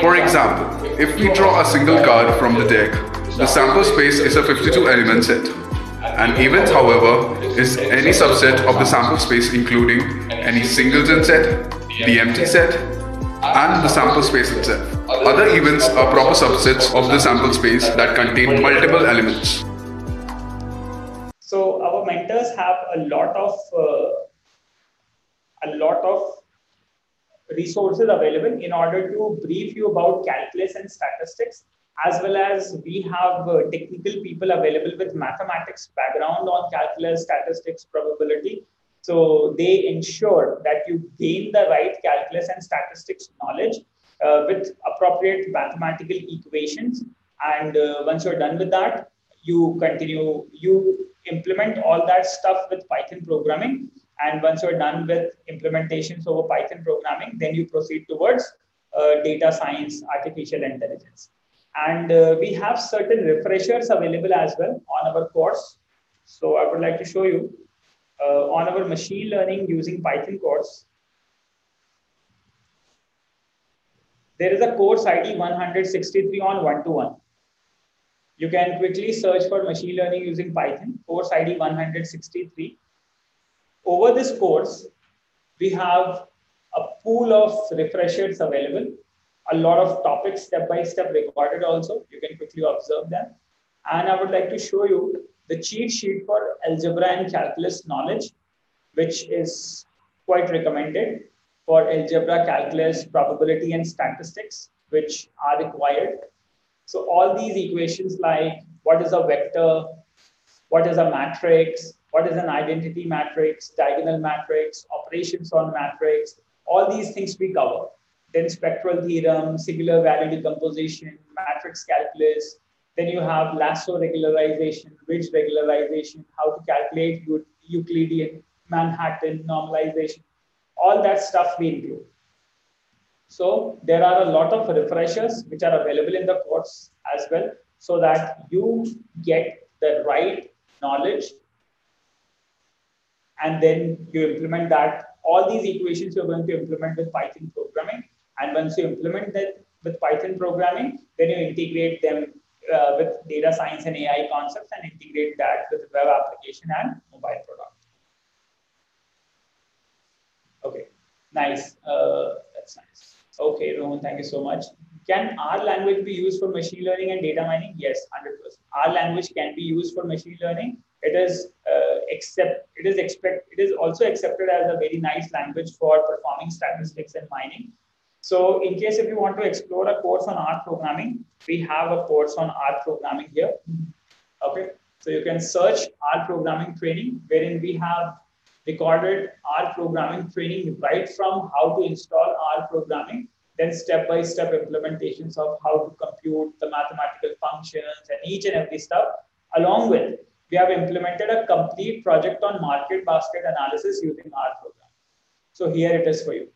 For example, if we draw a single card from the deck, the sample space is a 52 element set. An event, however, is any subset of the sample space including any singleton set, the empty set, and the sample space itself. Other events are proper subsets of the sample space that contain multiple elements. So our mentors have a lot of uh, a lot of resources available in order to brief you about calculus and statistics as well as we have uh, technical people available with mathematics background on calculus statistics probability. So they ensure that you gain the right calculus and statistics knowledge uh, with appropriate mathematical equations. And uh, once you're done with that you continue you implement all that stuff with Python programming. And once you're done with implementations over Python programming, then you proceed towards uh, data science, artificial intelligence. And uh, we have certain refreshers available as well on our course. So I would like to show you uh, on our machine learning using Python course. There is a course ID 163 on one-to-one. You can quickly search for machine learning using Python, course ID 163. Over this course, we have a pool of refreshers available, a lot of topics step by step recorded also. You can quickly observe them. And I would like to show you the cheat sheet for algebra and calculus knowledge, which is quite recommended for algebra, calculus, probability, and statistics, which are required. So all these equations like what is a vector, what is a matrix, what is an identity matrix, diagonal matrix, operations on matrix, all these things we cover. Then spectral theorem, singular value decomposition, matrix calculus. Then you have lasso regularization, ridge regularization, how to calculate Euclidean, Manhattan normalization. All that stuff we include. So there are a lot of refreshers which are available in the course as well, so that you get the right knowledge and then you implement that. All these equations you're going to implement with Python programming. And once you implement that with Python programming, then you integrate them uh, with data science and AI concepts and integrate that with web application and mobile product. Okay, nice. Uh, that's nice. Okay, Rohan, thank you so much. Can R language be used for machine learning and data mining? Yes, 100%. R language can be used for machine learning. It is uh, accept. It is expect. It is also accepted as a very nice language for performing statistics and mining. So, in case if you want to explore a course on R programming, we have a course on R programming here. Okay, so you can search R programming training, wherein we have recorded R programming training right from how to install R programming, then step-by-step implementations of how to compute the mathematical functions and each and every stuff. Along with, we have implemented a complete project on market basket analysis using R programming. So here it is for you.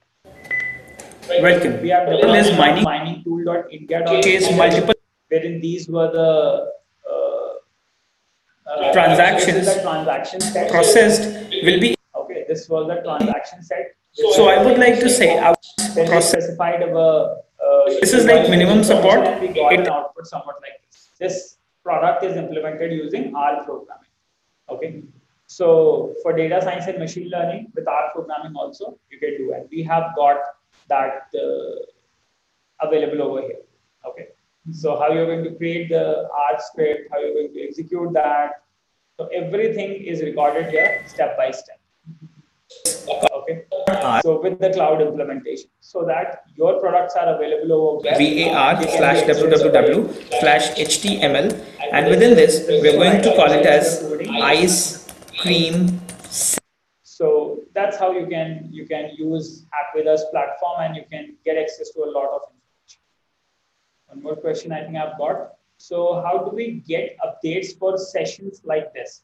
Welcome. We have developed mining, mining tool.india.com, multiple wherein these were the transactions transaction processed will be okay this was the transaction set. So I would like to say, process specified our. Uh, this is like minimum support. We got it, an output somewhat like this. This product is implemented using R programming. Okay. So for data science and machine learning with R programming also you can do, and we have got that uh, available over here. Okay. So how you're going to create the R script, how you're going to execute that. So everything is recorded here step by step. Okay. Uh-huh. So with the cloud implementation, so that your products are available over VAR slash www slash HTML, and within this, we're going to call it as ice cream. So that's how you can you can use Hackveda's platform and you can get access to a lot of information. One more question I think I've got. So how do we get updates for sessions like this?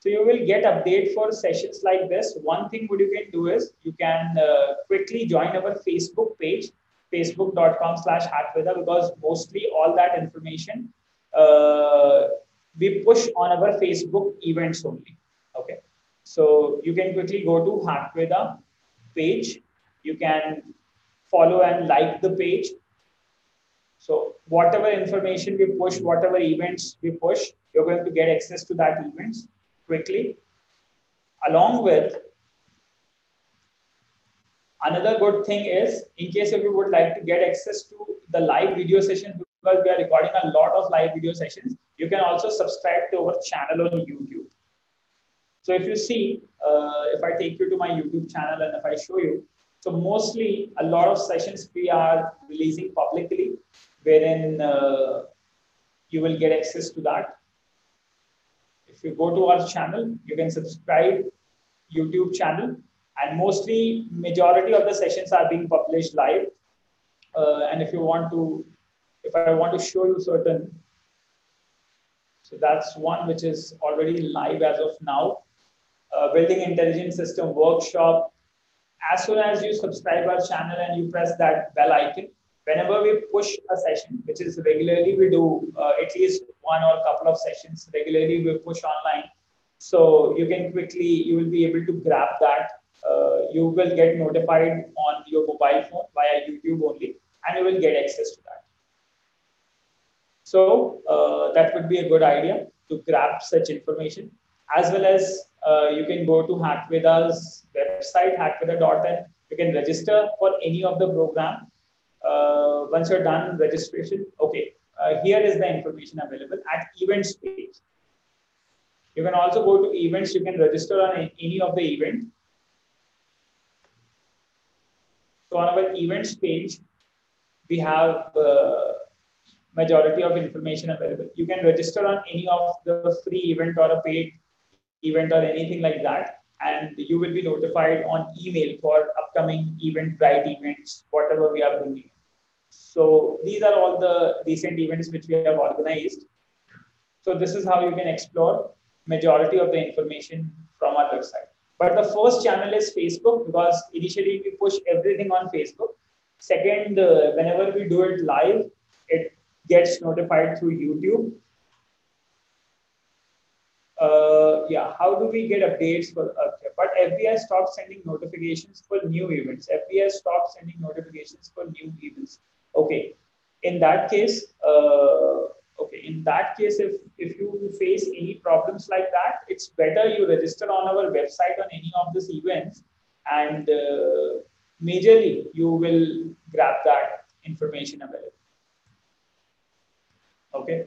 So you will get update for sessions like this. One thing what you can do is you can uh, quickly join our Facebook page, facebook.com slash hackveda because mostly all that information uh, we push on our Facebook events only. Okay. So you can quickly go to Hackveda page. You can follow and like the page. So whatever information we push, whatever events we push, you're going to get access to that events quickly. Along with another good thing is in case if you would like to get access to the live video sessions because we are recording a lot of live video sessions, you can also subscribe to our channel on YouTube. So if you see, uh, if I take you to my YouTube channel and if I show you, so mostly a lot of sessions we are releasing publicly, wherein uh, you will get access to that. If you go to our channel, you can subscribe YouTube channel and mostly majority of the sessions are being published live. Uh, and if you want to, if I want to show you certain, so that's one which is already live as of now. Uh, building intelligent system workshop. As soon as you subscribe our channel and you press that bell icon, whenever we push a session, which is regularly we do uh, at least one or a couple of sessions regularly we push online. So you can quickly, you will be able to grab that. Uh, you will get notified on your mobile phone via YouTube only, and you will get access to that. So uh, that would be a good idea to grab such information, as well as uh, you can go to Hackveda's website, hackveda.in. You can register for any of the program uh, once you're done registration, okay, uh, here is the information available at events page. You can also go to events. You can register on any of the event. So on our events page, we have uh, majority of information available. You can register on any of the free event or a paid event or anything like that. And you will be notified on email for upcoming event, right events, whatever we are doing. So these are all the recent events which we have organized. So this is how you can explore majority of the information from our website. But the first channel is Facebook because initially we push everything on Facebook. Second, uh, whenever we do it live, it gets notified through YouTube. Uh, yeah, how do we get updates for uh, but FBI stopped sending notifications for new events. FBI stopped sending notifications for new events. Okay, in that case, uh, okay, in that case, if, if you face any problems like that, it's better you register on our website on any of these events and uh, majorly you will grab that information available. Okay.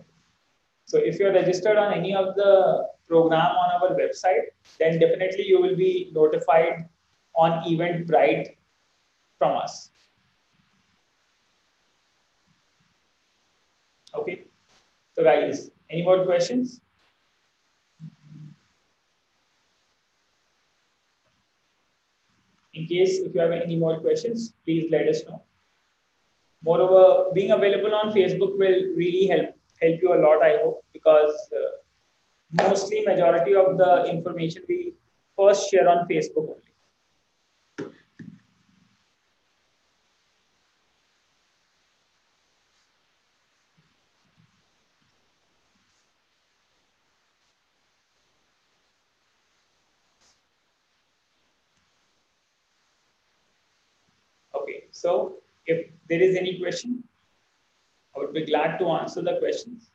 So if you're registered on any of the program on our website, then definitely you will be notified on Eventbrite from us. Okay. So guys, any more questions? In case if you have any more questions, please let us know. Moreover, being available on Facebook will really help help you a lot, I hope, because uh, mostly majority of the information we first share on Facebook only. Okay, so if there is any question, I would be glad to answer the questions.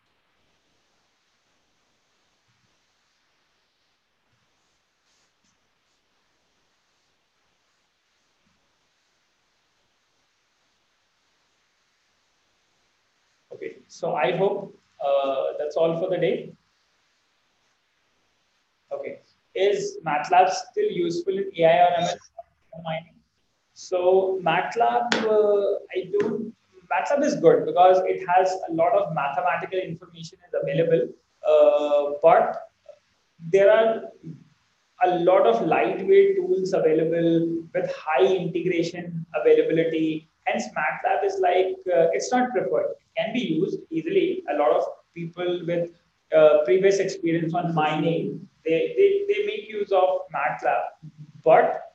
Okay, so I hope uh, that's all for the day. Okay, is MATLAB still useful in AI or ML mining? So MATLAB, uh, I don't. MATLAB is good because it has a lot of mathematical information is available, uh, but there are a lot of lightweight tools available with high integration availability. Hence, MATLAB is like uh, it's not preferred. It can be used easily. A lot of people with uh, previous experience on mining, they, they, they make use of MATLAB, but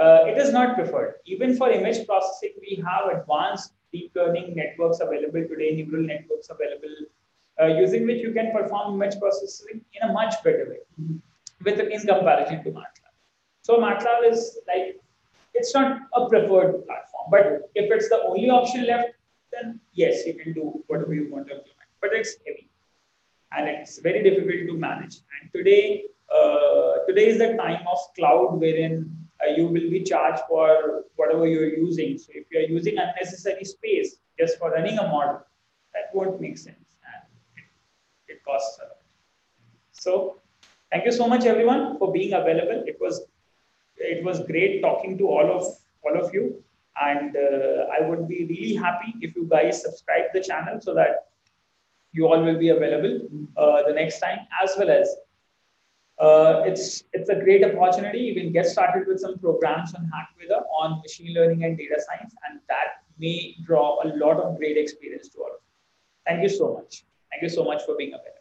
uh, it is not preferred. Even for image processing, we have advanced deep learning networks available today, neural networks available, uh, using which you can perform image processing in a much better way with in comparison to MATLAB. So MATLAB is like, it's not a preferred platform, but if it's the only option left, then yes, you can do whatever you want to implement, but it's heavy and it's very difficult to manage. And today, uh, today is the time of cloud wherein uh, you will be charged for whatever you're using. So if you're using unnecessary space just for running a model, that won't make sense and it, it costs a lot. So thank you so much everyone for being available. It was it was great talking to all of all of you and uh, I would be really happy if you guys subscribe the channel so that you all will be available uh, the next time as well as uh, it's it's a great opportunity. You can get started with some programs on Hackveda on machine learning and data science, and that may draw a lot of great experience to all of you. Thank you so much. Thank you so much for being available.